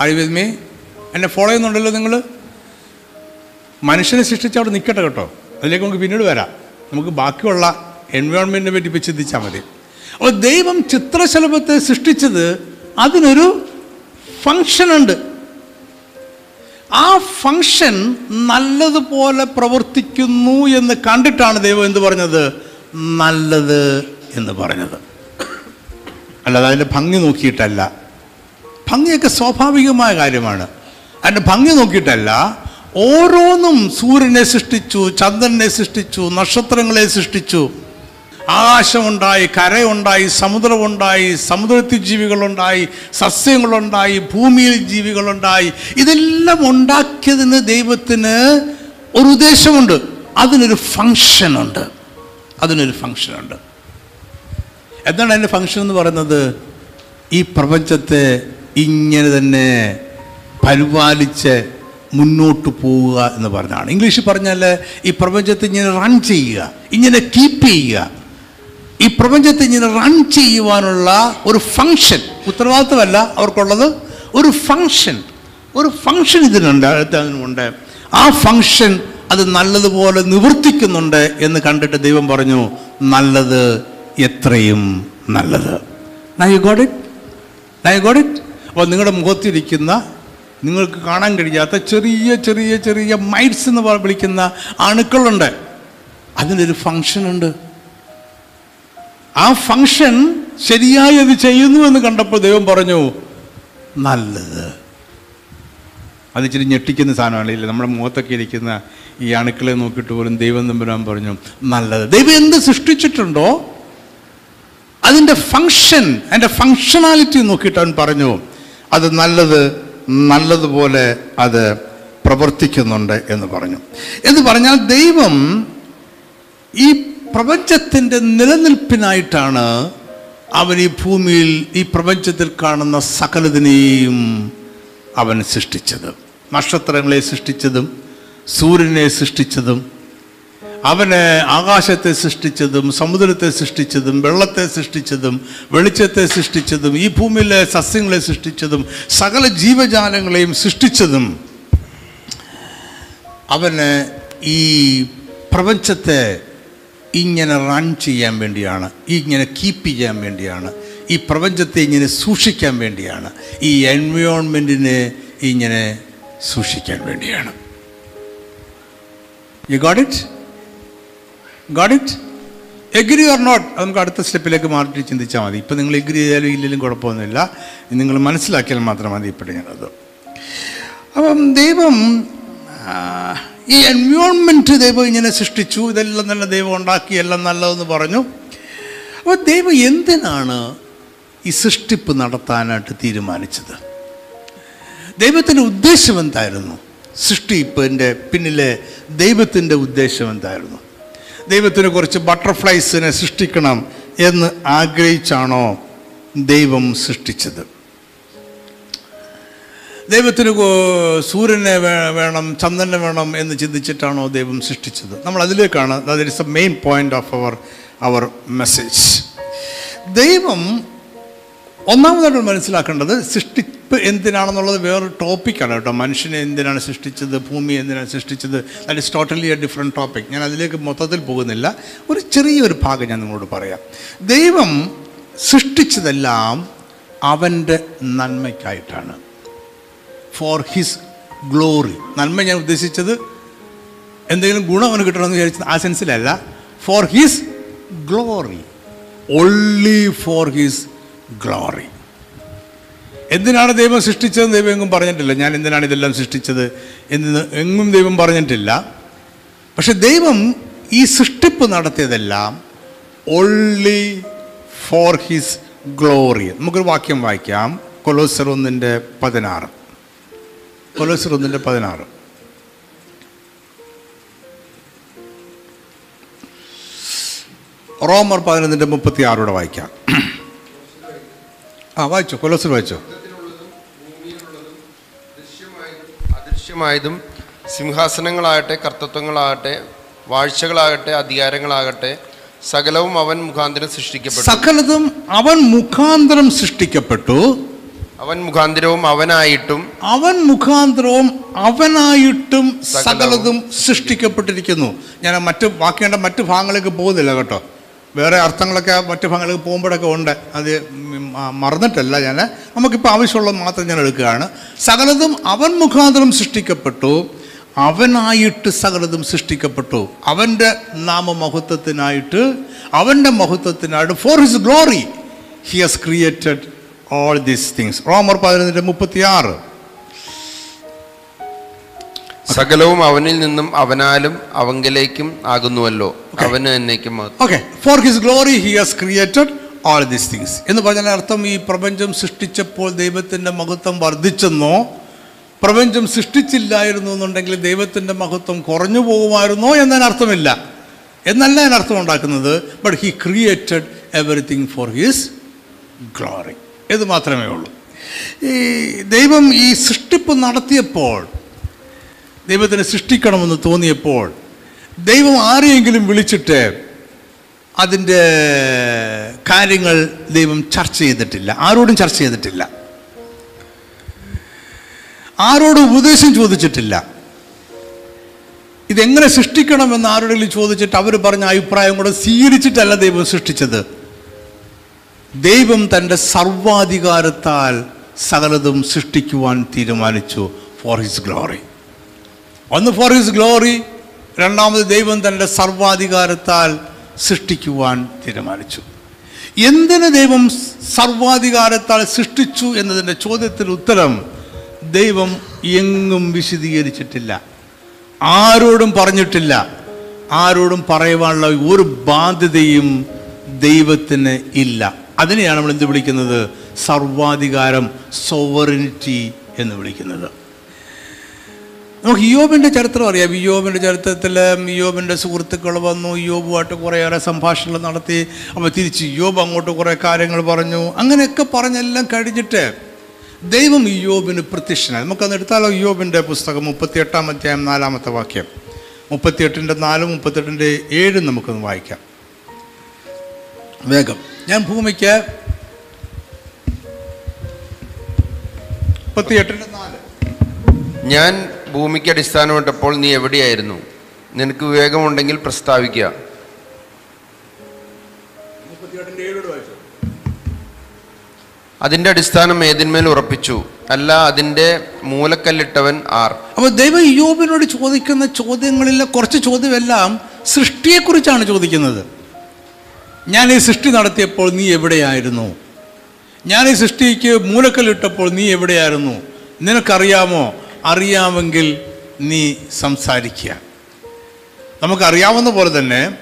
അഴിവേദ്മി എന്നെ ഫോളോ ചെയ്യുന്നുണ്ടല്ലോ നിങ്ങൾ? മനുഷ്യനെ സൃഷ്ടിച്ച് അവിടെ നിൽക്കട്ടെ കേട്ടോ. അതിലേക്ക് നമുക്ക് പിന്നീട് വരാം. നമുക്ക് ബാക്കിയുള്ള എൻവയോൺമെന്റിനെ പറ്റി ഇപ്പം ചിന്തിച്ചാൽ മതി. അപ്പോൾ ദൈവം ചിത്രശലഭത്തെ സൃഷ്ടിച്ചത് അതിനൊരു ഫങ്ഷനുണ്ട് ആ ഫങ്ഷൻ നല്ലതുപോലെ പ്രവർത്തിക്കുന്നു എന്ന് കണ്ടിട്ടാണ് ദൈവം എന്ത് പറഞ്ഞത്? നല്ലത് എന്ന് പറഞ്ഞത്. അല്ലാതെ അതിന്റെ ഭംഗി നോക്കിയിട്ടല്ല. ഭംഗിയൊക്കെ സ്വാഭാവികമായ കാര്യമാണ്. അതിന്റെ ഭംഗി നോക്കിയിട്ടല്ല ഓരോന്നും സൂര്യനെ സൃഷ്ടിച്ചു ചന്ദ്രനെ സൃഷ്ടിച്ചു നക്ഷത്രങ്ങളെ സൃഷ്ടിച്ചു. ആകാശമുണ്ടായി കരയുണ്ടായി സമുദ്രമുണ്ടായി സമുദ്രത്തിൽ ജീവികളുണ്ടായി സസ്യങ്ങളുണ്ടായി ഭൂമിയിൽ ജീവികളുണ്ടായി. ഇതെല്ലാം ഉണ്ടാക്കിയതിന് ദൈവത്തിന് ഒരു ഉദ്ദേശമുണ്ട്. അതിനൊരു ഫങ്ഷനുണ്ട്. അതിനൊരു ഫങ്ഷനുണ്ട്. എന്താണ് അതിന്റെ ഫങ്ഷൻ എന്ന് പറയുന്നത്? ഈ പ്രപഞ്ചത്തെ ഇങ്ങനെ തന്നെ പരിപാലിച്ച് മുന്നോട്ട് പോവുക എന്ന് പറഞ്ഞാണ്. ഇംഗ്ലീഷിൽ പറഞ്ഞാൽ ഈ പ്രപഞ്ചത്തെ ഇങ്ങനെ റൺ ചെയ്യുക ഇങ്ങനെ കീപ്പ് ചെയ്യുക. ഈ പ്രപഞ്ചത്തെ ഇങ്ങനെ റൺ ചെയ്യുവാനുള്ള ഒരു ഫങ്ഷൻ ഉത്തരവാദിത്തമല്ല അവർക്കുള്ളത് ഒരു ഫങ്ഷൻ ഒരു ഫങ്ഷൻ ഇതിനുണ്ട് അതിനുണ്ട് ആ ഫങ്ഷൻ അത് നല്ലതുപോലെ നിവർത്തിക്കുന്നുണ്ട് എന്ന് കണ്ടിട്ട് ദൈവം പറഞ്ഞു നല്ലത് എത്രയും നല്ലത്. Nigh got it nigh got it അപ്പോൾ നിങ്ങളുടെ മുഖത്തിരിക്കുന്ന നിങ്ങൾക്ക് കാണാൻ കഴിയാത്ത ചെറിയ ചെറിയ ചെറിയ മൈറ്റ്സ് എന്ന് വിളിക്കുന്ന അണുക്കളുണ്ട്. അതിനൊരു ഫങ്ഷനുണ്ട് ആ ഫങ്ഷൻ ശരിയായി അത് ചെയ്യുന്നു എന്ന് കണ്ടപ്പോൾ ദൈവം പറഞ്ഞു നല്ലത്. അത് ഇച്ചിരി ഞെട്ടിക്കുന്ന സാധനമാണ്. ഇല്ല നമ്മുടെ മുഖത്തൊക്കെ ഇരിക്കുന്ന ഈ അണുക്കളെ നോക്കിയിട്ട് പോലും ദൈവം തമ്പുരാൻ പറഞ്ഞു നല്ലത്. ദൈവം എന്ത് സൃഷ്ടിച്ചിട്ടുണ്ടോ അതിന്റെ ഫങ്ഷൻ അതിന്റെ ഫങ്ഷണാലിറ്റി നോക്കിയിട്ട് അവൻ പറഞ്ഞു അത് നല്ലത് നല്ലതുപോലെ അത് പ്രവർത്തിക്കുന്നുണ്ട് എന്ന് പറഞ്ഞു. എന്ന് പറഞ്ഞാൽ ദൈവം ഈ പ്രപഞ്ചത്തിന്റെ നിലനിൽപ്പിനായിട്ടാണ് അവൻ ഈ ഭൂമിയിൽ ഈ പ്രപഞ്ചത്തിൽ കാണുന്ന സകലതിനെയും അവൻ സൃഷ്ടിച്ചത്. നക്ഷത്രങ്ങളെ സൃഷ്ടിച്ചതും സൂര്യനെ സൃഷ്ടിച്ചതും അവന് ആകാശത്തെ സൃഷ്ടിച്ചതും സമുദ്രത്തെ സൃഷ്ടിച്ചതും വെള്ളത്തെ സൃഷ്ടിച്ചതും വെളിച്ചത്തെ സൃഷ്ടിച്ചതും ഈ ഭൂമിയിലെ സസ്യങ്ങളെ സൃഷ്ടിച്ചതും സകല ജീവജാലങ്ങളെയും സൃഷ്ടിച്ചതും അവന് ഈ പ്രപഞ്ചത്തെ ഇങ്ങനെ റൺ ചെയ്യാൻ വേണ്ടിയാണ് ഇങ്ങനെ കീപ്പ് ചെയ്യാൻ വേണ്ടിയാണ് ഈ പ്രപഞ്ചത്തെ ഇങ്ങനെ സൂക്ഷിക്കാൻ വേണ്ടിയാണ് ഈ എൻവയോൺമെന്റിനെ ഇങ്ങനെ സൂക്ഷിക്കാൻ വേണ്ടിയാണ്. You got it got it agree or not അത് നമുക്ക് അടുത്ത സ്റ്റെപ്പിലേക്ക് മാറ്റി ചിന്തിച്ചാൽ മതി. ഇപ്പം നിങ്ങൾ എഗ്രി ചെയ്താലും ഇല്ലെങ്കിലും കുഴപ്പമൊന്നുമില്ല. നിങ്ങൾ മനസ്സിലാക്കിയാൽ മാത്രം മതി ഇപ്പോഴും ഞാനത്. അപ്പം ദൈവം ഈ എൻവയോൺമെന്റ് ദൈവം ഇങ്ങനെ സൃഷ്ടിച്ചു. ഇതെല്ലാം നല്ല ദൈവം ഉണ്ടാക്കി എല്ലാം നല്ലതെന്ന് പറഞ്ഞു. അപ്പോൾ ദൈവം എന്തിനാണ് ഈ സൃഷ്ടിപ്പ് നടത്താനായിട്ട് തീരുമാനിച്ചത്? ദൈവത്തിന്റെ ഉദ്ദേശം എന്തായിരുന്നു? സൃഷ്ടിപ്പിന്റെ പിന്നിലെ ദൈവത്തിന്റെ ഉദ്ദേശം എന്തായിരുന്നു? ദൈവത്തിന് കുറച്ച് ബട്ടർഫ്ലൈസിനെ സൃഷ്ടിക്കണം എന്ന് ആഗ്രഹിച്ചാണോ ദൈവം സൃഷ്ടിച്ചത്? ദൈവത്തിന് സൂര്യനെ വേണം ചന്ദ്രനെ വേണം എന്ന് ചിന്തിച്ചിട്ടാണോ ദൈവം സൃഷ്ടിച്ചത്? നമ്മൾ അതിലേക്കാണ് that is a main point of our our message ദൈവം ഒന്നാമതായിട്ട് മനസ്സിലാക്കേണ്ടത് സൃഷ്ടിപ്പ് എന്തിനാണെന്നുള്ളത് വേറൊരു ടോപ്പിക്കാണ് കേട്ടോ. മനുഷ്യനെ എന്തിനാണ് സൃഷ്ടിച്ചത്? ഭൂമി എന്തിനാണ് സൃഷ്ടിച്ചത്? That is totally a different topic ഞാൻ അതിലേക്ക് മൊത്തത്തിൽ പോകുന്നില്ല. ഒരു ചെറിയൊരു ഭാഗം ഞാൻ നിങ്ങളോട് പറയാം. ദൈവം സൃഷ്ടിച്ചതെല്ലാം അവന്റെ നന്മയ്ക്കായിട്ടാണ്. ഫോർ ഹിസ് ഗ്ലോറി നന്മ ഞാൻ ഉദ്ദേശിച്ചത് എന്തെങ്കിലും ഗുണം അവന് കിട്ടണമെന്ന് വിചാരിച്ചത് ആ സെൻസിലല്ല for his glory only for his glory. എന്തിനാണ് ദൈവം സൃഷ്ടിച്ചതെന്ന് ദൈവം എങ്ങും പറഞ്ഞിട്ടില്ല. ഞാൻ എന്തിനാണ് ഇതെല്ലാം സൃഷ്ടിച്ചത് എന്ന് എങ്ങും ദൈവം പറഞ്ഞിട്ടില്ല. പക്ഷെ ദൈവം ഈ സൃഷ്ടിപ്പ് നടത്തിയതെല്ലാം ഓൺലി ഫോർ ഹിസ് ഗ്ലോറി നമുക്കൊരു വാക്യം വായിക്കാം. കൊലോസർ ഒന്നിന്റെ പതിനാറ്. കൊലോസർ ഒന്നിന്റെ പതിനാറ്. റോമർ പതിനൊന്നിന്റെ മുപ്പത്തി ആറോടെ വായിക്കാം. ആ വായിച്ചു കൊലോസർ വായിച്ചു. അദൃശ്യമായതും സിംഹാസനങ്ങളാകട്ടെ കർത്തത്വങ്ങളാകട്ടെ വാഴ്ചകളാകട്ടെ അധികാരങ്ങളാകട്ടെ സകലവും അവൻ മുഖാന്തരം സൃഷ്ടിക്കപ്പെട്ടു. സകലതും അവൻ മുഖാന്തരം സൃഷ്ടിക്കപ്പെട്ടു. അവൻ മുഖാന്തരവും അവനായിട്ടും അവൻ മുഖാന്തരവും അവനായിട്ടും സകലതും സൃഷ്ടിക്കപ്പെട്ടിരിക്കുന്നു. ഞാൻ മറ്റു മറ്റ് വാക്കേണ്ട മറ്റു ഭാഗങ്ങളിലേക്ക് പോകുന്നില്ല കേട്ടോ. വേറെ അർത്ഥങ്ങളൊക്കെ മറ്റു ഭാഗങ്ങളിൽ പോകുമ്പോഴൊക്കെ ഉണ്ട്. അത് മറന്നിട്ടല്ല ഞാൻ. നമുക്കിപ്പോൾ ആവശ്യമുള്ളത് മാത്രം ഞാൻ എടുക്കുകയാണ്. സകലതും അവൻ മുഖാന്തരം സൃഷ്ടിക്കപ്പെട്ടു. അവനായിട്ട് സകലതും സൃഷ്ടിക്കപ്പെട്ടു. അവന്റെ നാമമഹത്വത്തിനായിട്ട് അവന്റെ മഹത്വത്തിനായിട്ട് for his glory he has created all these things റോമർ പതിനൊന്നിന്റെ മുപ്പത്തിയാറ്. സകലവും അവനിൽ നിന്നും അവനാലും അവങ്കിലേക്കും ആകുന്നുവല്ലോ. അവന് എന്നേക്കും. Okay for his glory he has created all these things എന്ന് പറഞ്ഞാൽ അർത്ഥം ഈ പ്രപഞ്ചം സൃഷ്ടിച്ചപ്പോൾ ദൈവത്തിന്റെ മഹത്വം വർദ്ധിച്ചെന്നോ പ്രപഞ്ചം സൃഷ്ടിച്ചില്ലായിരുന്നു എന്നുണ്ടെങ്കിൽ ദൈവത്തിന്റെ മഹത്വം കുറഞ്ഞു പോകുമായിരുന്നോ എന്നതിനർത്ഥമില്ല എന്നല്ല അതിനർത്ഥം ഉണ്ടാക്കുന്നത്. But he created everything for his glory ഇത് മാത്രമേ ഉള്ളൂ. ഈ ദൈവം ഈ സൃഷ്ടിപ്പ് നടത്തിയപ്പോൾ ദൈവത്തിന് സൃഷ്ടിക്കണമെന്ന് തോന്നിയപ്പോൾ ദൈവം ആരെയെങ്കിലും വിളിച്ചിട്ട് അതിന്റെ കാര്യങ്ങൾ ദൈവം ചർച്ച ചെയ്തിട്ടില്ല. ആരോടും ചർച്ച ചെയ്തിട്ടില്ല. ആരോടും ഉപദേശം ചോദിച്ചിട്ടില്ല. ഇതെങ്ങനെ സൃഷ്ടിക്കണമെന്ന് ആരോടെങ്കിലും ചോദിച്ചിട്ട് അവർ പറഞ്ഞ അഭിപ്രായം കൂടെ സ്വീകരിച്ചിട്ടല്ല ദൈവം സൃഷ്ടിച്ചത്. ദൈവം തന്റെ സർവാധികാരത്താൽ സകലതും സൃഷ്ടിക്കുവാൻ തീരുമാനിച്ചു ഫോർ ഹിസ് ഗ്ലോറി ഒന്ന് ഫോർ ഹിസ് ഗ്ലോറി രണ്ടാമത് ദൈവം തന്റെ സർവാധികാരത്താൽ സൃഷ്ടിക്കുവാൻ തീരുമാനിച്ചു. എന്തിന് ദൈവം സർവാധികാരത്താൽ സൃഷ്ടിച്ചു എന്നതിന്റെ ചോദ്യത്തിന് ഉത്തരം ദൈവം എങ്ങും വിശദീകരിച്ചിട്ടില്ല. ആരോടും പറഞ്ഞിട്ടില്ല. ആരോടും പറയുവാനുള്ള ഒരു ബാധ്യതയും ദൈവത്തിന് ഇല്ല. അതിനെയാണ് നമ്മൾ എന്ത് വിളിക്കുന്നത്? സർവാധികാരം സോവറിനിറ്റി എന്ന് വിളിക്കുന്നത്. നമുക്ക് യോബിന്റെ ചരിത്രം അറിയാം. യോബിന്റെ ചരിത്രത്തിൽ യോബിന്റെ സുഹൃത്തുക്കൾ വന്നു യോബുമായിട്ട് കുറേയേറെ സംഭാഷണങ്ങൾ നടത്തി. അപ്പോൾ തിരിച്ച് യോബ് അങ്ങോട്ട് കുറേ കാര്യങ്ങൾ പറഞ്ഞു. അങ്ങനെയൊക്കെ പറഞ്ഞെല്ലാം കഴിഞ്ഞിട്ട് ദൈവം യോബിന് പ്രത്യക്ഷനായി. നമുക്കന്ന് എടുത്താലോ? യോബിന്റെ പുസ്തകം മുപ്പത്തിയെട്ടാം അധ്യായം നാലാമത്തെ വാക്യം. മുപ്പത്തിയെട്ടിന്റെ നാലും മുപ്പത്തെട്ടിന്റെ ഏഴും നമുക്കൊന്ന് വായിക്കാം. വേഗം. ഞാൻ ഭൂമിക്ക് മുപ്പത്തിയെട്ടിന്റെ നാല്. ഞാൻ ഭൂമിക്ക് അടിസ്ഥാനമിട്ടപ്പോൾ നീ എവിടെയായിരുന്നു? നിനക്ക് വിവേകമുണ്ടെങ്കിൽ പ്രസ്താവിക്കുക അതിന്റെ അടിസ്ഥാനം ഏതിന്മേൽ ഉറപ്പിച്ചു? അല്ല അതിന്റെ മൂലക്കല്ലിട്ടവൻ ആർ. അപ്പോൾ ദൈവം യോബിനോട് ചോദിക്കുന്ന ചോദ്യങ്ങളിലെ കുറച്ച് ചോദ്യമെല്ലാം സൃഷ്ടിയെക്കുറിച്ചാണ് ചോദിക്കുന്നത്. ഞാൻ ഈ സൃഷ്ടി നടത്തിയപ്പോൾ നീ എവിടെയായിരുന്നു? ഞാൻ ഈ സൃഷ്ടിക്ക് മൂലക്കല്ലിട്ടപ്പോൾ നീ എവിടെയായിരുന്നു? നിനക്കറിയാമോ? അറിയാമെങ്കിൽ നീ സംസാരിക്കുക. നമുക്കറിയാവുന്ന പോലെ തന്നെ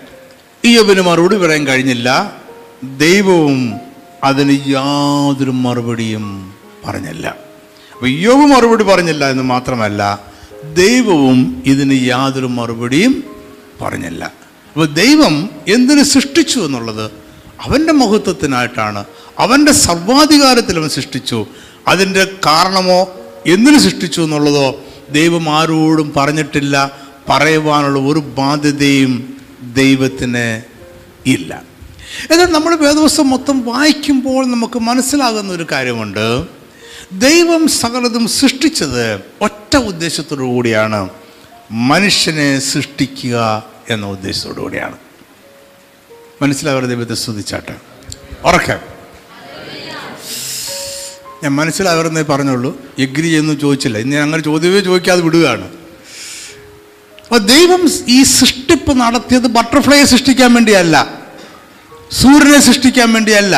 ഇയോബിന് മറുപടി പറയാൻ കഴിഞ്ഞില്ല. ദൈവവും അതിന് യാതൊരു മറുപടിയും പറഞ്ഞില്ല. അപ്പോൾ ഇയോബ് മറുപടി പറഞ്ഞില്ല എന്ന് മാത്രമല്ല ദൈവവും ഇതിന് യാതൊരു മറുപടിയും പറഞ്ഞില്ല. അപ്പോൾ ദൈവം എന്തിനു സൃഷ്ടിച്ചു എന്നുള്ളത് അവന്റെ മഹത്വത്തിനായിട്ടാണ്. അവന്റെ സർവാധികാരത്തിൽ അവൻ സൃഷ്ടിച്ചു. അതിന്റെ കാരണമോ എന്തിനു സൃഷ്ടിച്ചു എന്നുള്ളതോ ദൈവം ആരോടും പറഞ്ഞിട്ടില്ല പറയുവാനുള്ള ഒരു ബാധ്യതയും ദൈവത്തിന് ഇല്ല. എന്നാൽ നമ്മൾ വേദവസ്തം മൊത്തം വായിക്കുമ്പോൾ നമുക്ക് മനസ്സിലാകുന്ന ഒരു കാര്യമുണ്ട്. ദൈവം സകലതും സൃഷ്ടിച്ചത് ഒറ്റ ഉദ്ദേശത്തോടു കൂടിയാണ്. മനുഷ്യനെ സൃഷ്ടിക്കുക എന്ന ഉദ്ദേശത്തോടു കൂടിയാണ്. മനസ്സിലാവുന്ന ദൈവത്തെ സ്തുതിച്ചാട്ടെ. ഉറക്കെ. ഞാൻ മനസ്സിലാകരുന്നേ പറഞ്ഞുള്ളൂ. എഗ്രി ചെയ്യുന്നു ചോദിച്ചില്ല. ഇനി അങ്ങനെ ചോദ്യമേ ചോദിക്കാതെ വിടുകയാണ്. അപ്പോൾ ദൈവം ഈ സൃഷ്ടിപ്പ് നടത്തിയത് ബട്ടർഫ്ലൈയെ സൃഷ്ടിക്കാൻ വേണ്ടിയല്ല. സൂര്യനെ സൃഷ്ടിക്കാൻ വേണ്ടിയല്ല.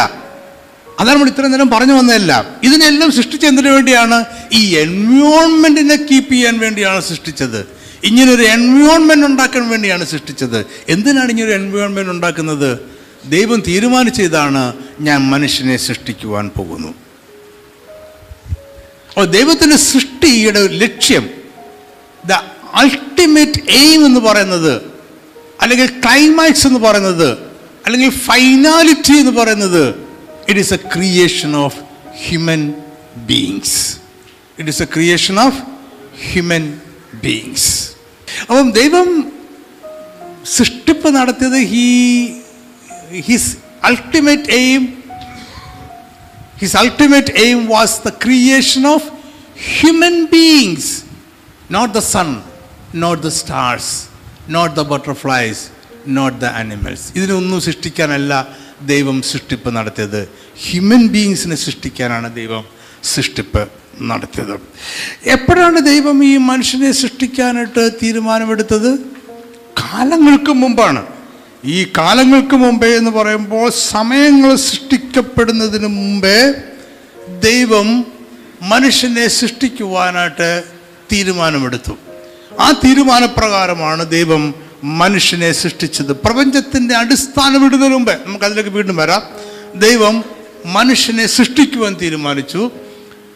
അതാണ് നമ്മൾ ഇത്രയും നേരം പറഞ്ഞു വന്നതല്ല. ഇതിനെല്ലാം സൃഷ്ടിച്ച എന്തിനു വേണ്ടിയാണ് ഈ എൻവയോൺമെന്റിനെ കീപ്പ് ചെയ്യാൻ വേണ്ടിയാണ് സൃഷ്ടിച്ചത്. ഇങ്ങനൊരു എൻവയോൺമെന്റ് ഉണ്ടാക്കാൻ വേണ്ടിയാണ് സൃഷ്ടിച്ചത്. എന്തിനാണ് ഇങ്ങനൊരു എൻവയോൺമെന്റ് ഉണ്ടാക്കുന്നത്? ദൈവം തീരുമാനിച്ചതാണ് ഞാൻ മനുഷ്യനെ സൃഷ്ടിക്കുവാൻ പോകുന്നു. അപ്പോൾ ദൈവത്തിന്റെ സൃഷ്ടിയുടെ ലക്ഷ്യം ദ അൾട്ടിമേറ്റ് എയിം എന്ന് പറയുന്നത് അല്ലെങ്കിൽ ക്ലൈമാക്സ് എന്ന് പറയുന്നത് അല്ലെങ്കിൽ ഫൈനാലിറ്റി എന്ന് പറയുന്നത് it is a creation of human beings it is a creation of human beings അപ്പം ദൈവം സൃഷ്ടിപ്പ് നടത്തിയത് he his ultimate aim His ultimate aim was the creation of human beings, not the sun, not the stars, not the butterflies, not the animals. ഇതിനൊന്നും സൃഷ്ടിക്കാനല്ല ദൈവം സൃഷ്ടിപ്പ് നടത്തിയത് human ബീയിങ്സിനെ സൃഷ്ടിക്കാനാണ് ദൈവം സൃഷ്ടിപ്പ് നടത്തിയത് എപ്പോഴാണ് ദൈവം ഈ മനുഷ്യനെ സൃഷ്ടിക്കാനായിട്ട് തീരുമാനമെടുത്തത് കാലങ്ങൾക്ക് മുമ്പാണ് ഈ കാലങ്ങൾക്ക് മുമ്പേ എന്ന് പറയുമ്പോൾ സമയങ്ങൾ സൃഷ്ടിക്കപ്പെടുന്നതിന് മുമ്പേ ദൈവം മനുഷ്യനെ സൃഷ്ടിക്കുവാനായിട്ട് തീരുമാനമെടുത്തു. ആ തീരുമാനപ്രകാരമാണ് ദൈവം മനുഷ്യനെ സൃഷ്ടിച്ചത്. പ്രപഞ്ചത്തിന്റെ അടിസ്ഥാനം ഇടുന്നതിന് മുമ്പേ നമുക്കതിലേക്ക് വീണ്ടും വരാം. ദൈവം മനുഷ്യനെ സൃഷ്ടിക്കുവാൻ തീരുമാനിച്ചു.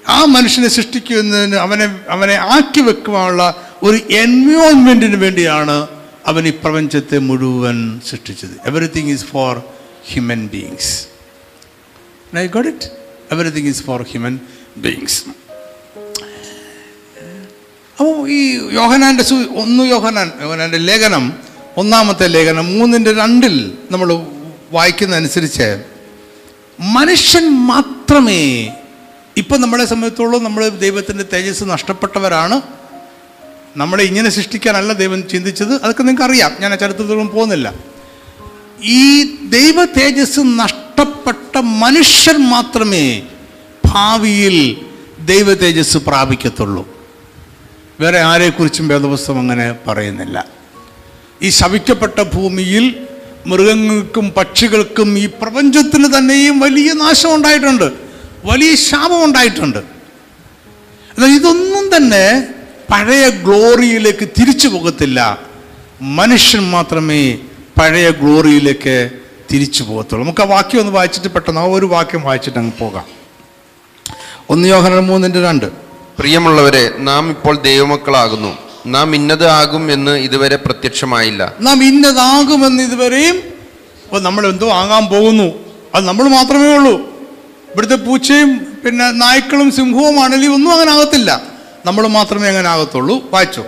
ആ മനുഷ്യനെ സൃഷ്ടിക്കുന്നതിന് അവനെ അവനെ ആക്കി വെക്കുവാനുള്ള ഒരു എൻവയോൺമെന്റിന് വേണ്ടിയാണ് അവൻ ഈ പ്രപഞ്ചത്തെ മുഴുവൻ സൃഷ്ടിച്ചത്. Everything is for human beings I got it everything is for human beings അപ്പോൾ ഈ യോഹനാന്റെ സു ഒന്ന് യോഹനാൻ യോഹനാന്റെ ലേഖനം ഒന്നാമത്തെ ലേഖനം മൂന്നിന്റെ രണ്ടിൽ നമ്മൾ വായിക്കുന്നതനുസരിച്ച് മനുഷ്യൻ മാത്രമേ ഇപ്പം നമ്മളെ സംബന്ധിച്ചോളം നമ്മൾ ദൈവത്തിന്റെ തേജസ് നഷ്ടപ്പെട്ടവരാണ്. നമ്മളെ ഇങ്ങനെ സൃഷ്ടിക്കാനല്ല ദൈവം ചിന്തിച്ചത്? അതൊക്കെ നിങ്ങൾക്ക് അറിയാം ഞാൻ ആ പോകുന്നില്ല. ഈ ദൈവ തേജസ് നഷ്ടപ്പെട്ട മനുഷ്യർ മാത്രമേ ഭാവിയിൽ ദൈവ തേജസ് പ്രാപിക്കത്തുള്ളൂ. വേറെ ആരെക്കുറിച്ചും വേദപുസ്തകം അങ്ങനെ പറയുന്നില്ല. ഈ ശവിക്കപ്പെട്ട ഭൂമിയിൽ മൃഗങ്ങൾക്കും പക്ഷികൾക്കും ഈ പ്രപഞ്ചത്തിന് തന്നെയും വലിയ നാശം ഉണ്ടായിട്ടുണ്ട്. വലിയ ശാപം ഉണ്ടായിട്ടുണ്ട്. ഇതൊന്നും തന്നെ പഴയ ഗ്ലോറിയിലേക്ക് തിരിച്ചു പോകത്തില്ല. മനുഷ്യൻ മാത്രമേ പഴയ ഗ്ലോറിയിലേക്ക് തിരിച്ചു പോകത്തുള്ളൂ. നമുക്ക് ആ വാക്യം ഒന്ന് വായിച്ചിട്ട് പെട്ടെന്ന് ആ ഒരു വാക്യം വായിച്ചിട്ട് അങ്ങ് പോകാം. ഒന്ന് യോഹന മൂന്നിന്റെ രണ്ട്. പ്രിയമുള്ളവരെ നാം ഇപ്പോൾ ദൈവമക്കളാകുന്നു. നാം ഇന്നത് ആകും എന്ന് ഇതുവരെ പ്രത്യക്ഷമായില്ല. നാം ഇന്നതാകുമെന്ന് ഇതുവരെയും അപ്പോൾ നമ്മൾ എന്തോ ആകാൻ പോകുന്നു. അത് നമ്മൾ മാത്രമേ ഉള്ളൂ. ഇവിടുത്തെ പൂച്ചയും പിന്നെ നായ്ക്കളും സിംഹവും അണലിയും ഒന്നും അങ്ങനെ ആകത്തില്ല. നമ്മൾ മാത്രമേ അങ്ങനെ ആകത്തുള്ളൂ വായിച്ചു.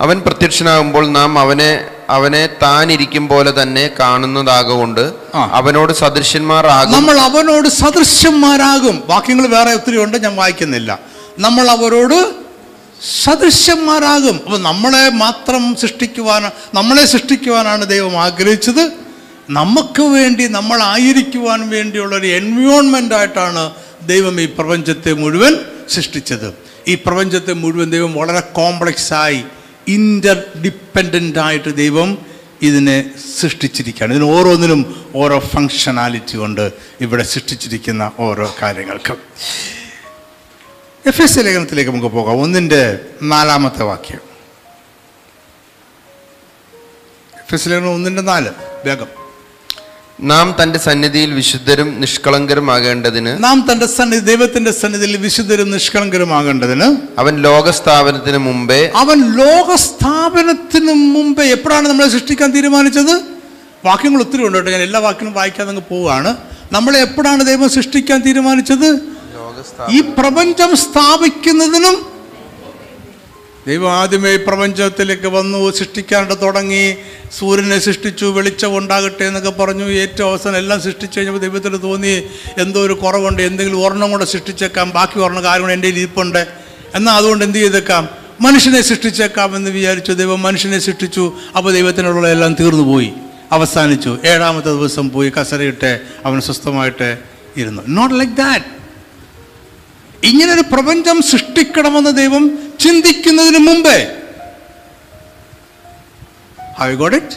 അവൻ പ്രത്യക്ഷനാകുമ്പോൾ നാം അവനെ അവനെ താനിരിക്കും പോലെ തന്നെ കാണുന്നതാകൊണ്ട്. അവനോട് സദൃശ്യന്മാരാകും. നമ്മൾ അവനോട് സദൃശ്യന്മാരാകും. വാക്യങ്ങൾ വേറെ ഒത്തിരി ഉണ്ട് ഞാൻ വായിക്കുന്നില്ല. നമ്മൾ അവരോട് സദൃശ്യന്മാരാകും. അപ്പൊ നമ്മളെ മാത്രം സൃഷ്ടിക്കുവാൻ നമ്മളെ സൃഷ്ടിക്കുവാനാണ് ദൈവം ആഗ്രഹിച്ചത്. നമുക്ക് വേണ്ടി നമ്മളായിരിക്കുവാൻ വേണ്ടിയുള്ള ഒരു എൻവയോൺമെന്റ് ആയിട്ടാണ് ദൈവം ഈ പ്രപഞ്ചത്തെ മുഴുവൻ സൃഷ്ടിച്ചത്. ഈ പ്രപഞ്ചത്തെ മുഴുവൻ ദൈവം വളരെ കോംപ്ലക്സായി ഇന്റർ ഡിപ്പെൻഡന്റ് ആയിട്ട് ദൈവം ഇതിനെ സൃഷ്ടിച്ചിരിക്കുകയാണ്. ഇതിന് ഓരോന്നിനും ഓരോ ഫങ്ഷനാലിറ്റി കൊണ്ട് ഇവിടെ സൃഷ്ടിച്ചിരിക്കുന്ന ഓരോ കാര്യങ്ങൾക്കും. എഫ് എസ് ലേഖനത്തിലേക്ക് നമുക്ക് പോകാം. ഒന്നിന്റെ നാലാമത്തെ വാക്യം. എഫ് എസ് ലേഖനം ഒന്നിന്റെ നാല്. വേഗം. നാം തന്റെ സന്നിധിയിൽ വിശുദ്ധരും നിഷ്കളങ്കരുമാകേണ്ടതിന് നാം തന്റെ സന്നിധി ദൈവത്തിന്റെ സന്നിധിയിൽ വിശുദ്ധരും നിഷ്കളങ്കരുമാകേണ്ടതിന് അവൻ ലോകസ്ഥാപനത്തിന് മുമ്പേ അവൻ ലോകസ്ഥാപനത്തിന് മുമ്പേ എപ്പോഴാണ് നമ്മളെ സൃഷ്ടിക്കാൻ തീരുമാനിച്ചത്? വാക്യങ്ങൾ ഒത്തിരി ഉണ്ട് കേട്ടോ ഞാൻ എല്ലാ വാക്യങ്ങളും വായിക്കാതെ അങ്ങ് പോവുകയാണ്. നമ്മളെ എപ്പോഴാണ് ദൈവം സൃഷ്ടിക്കാൻ തീരുമാനിച്ചത്? ഈ പ്രപഞ്ചം സ്ഥാപിക്കുന്നതിനും ദൈവം ആദ്യമേ പ്രപഞ്ചത്തിലേക്ക് വന്നു സൃഷ്ടിക്കാണ്ട് തുടങ്ങി സൂര്യനെ സൃഷ്ടിച്ചു വെളിച്ചം ഉണ്ടാകട്ടെ എന്നൊക്കെ പറഞ്ഞു. ഏറ്റവും അവസാനം എല്ലാം സൃഷ്ടിച്ചു കഴിഞ്ഞപ്പോൾ ദൈവത്തിന് തോന്നി എന്തോ ഒരു കുറവുണ്ട് എന്തെങ്കിലും ഒരെണ്ണം കൂടെ സൃഷ്ടിച്ചേക്കാം ബാക്കി ഒരെണ്ണം കാര്യം എന്റെ ഇരിപ്പുണ്ട്. എന്നാൽ അതുകൊണ്ട് എന്ത് ചെയ്തേക്കാം? മനുഷ്യനെ സൃഷ്ടിച്ചേക്കാം എന്ന് വിചാരിച്ചു. ദൈവം മനുഷ്യനെ സൃഷ്ടിച്ചു അപ്പോൾ ദൈവത്തിനുള്ള എല്ലാം തീർന്നു പോയി. അവസാനിച്ചു. ഏഴാമത്തെ ദിവസം പോയി കസരയിട്ട് അവൻ സ്വസ്ഥമായിട്ട് ഇരുന്നു. നോട്ട് ലൈക്ക് ദാറ്റ് ഇങ്ങനൊരു പ്രപഞ്ചം സൃഷ്ടിക്കണമെന്ന് ദൈവം ചിന്തിക്കുന്നതിന് മുമ്പേ. ഐ ഗോഡ് ഇറ്റ്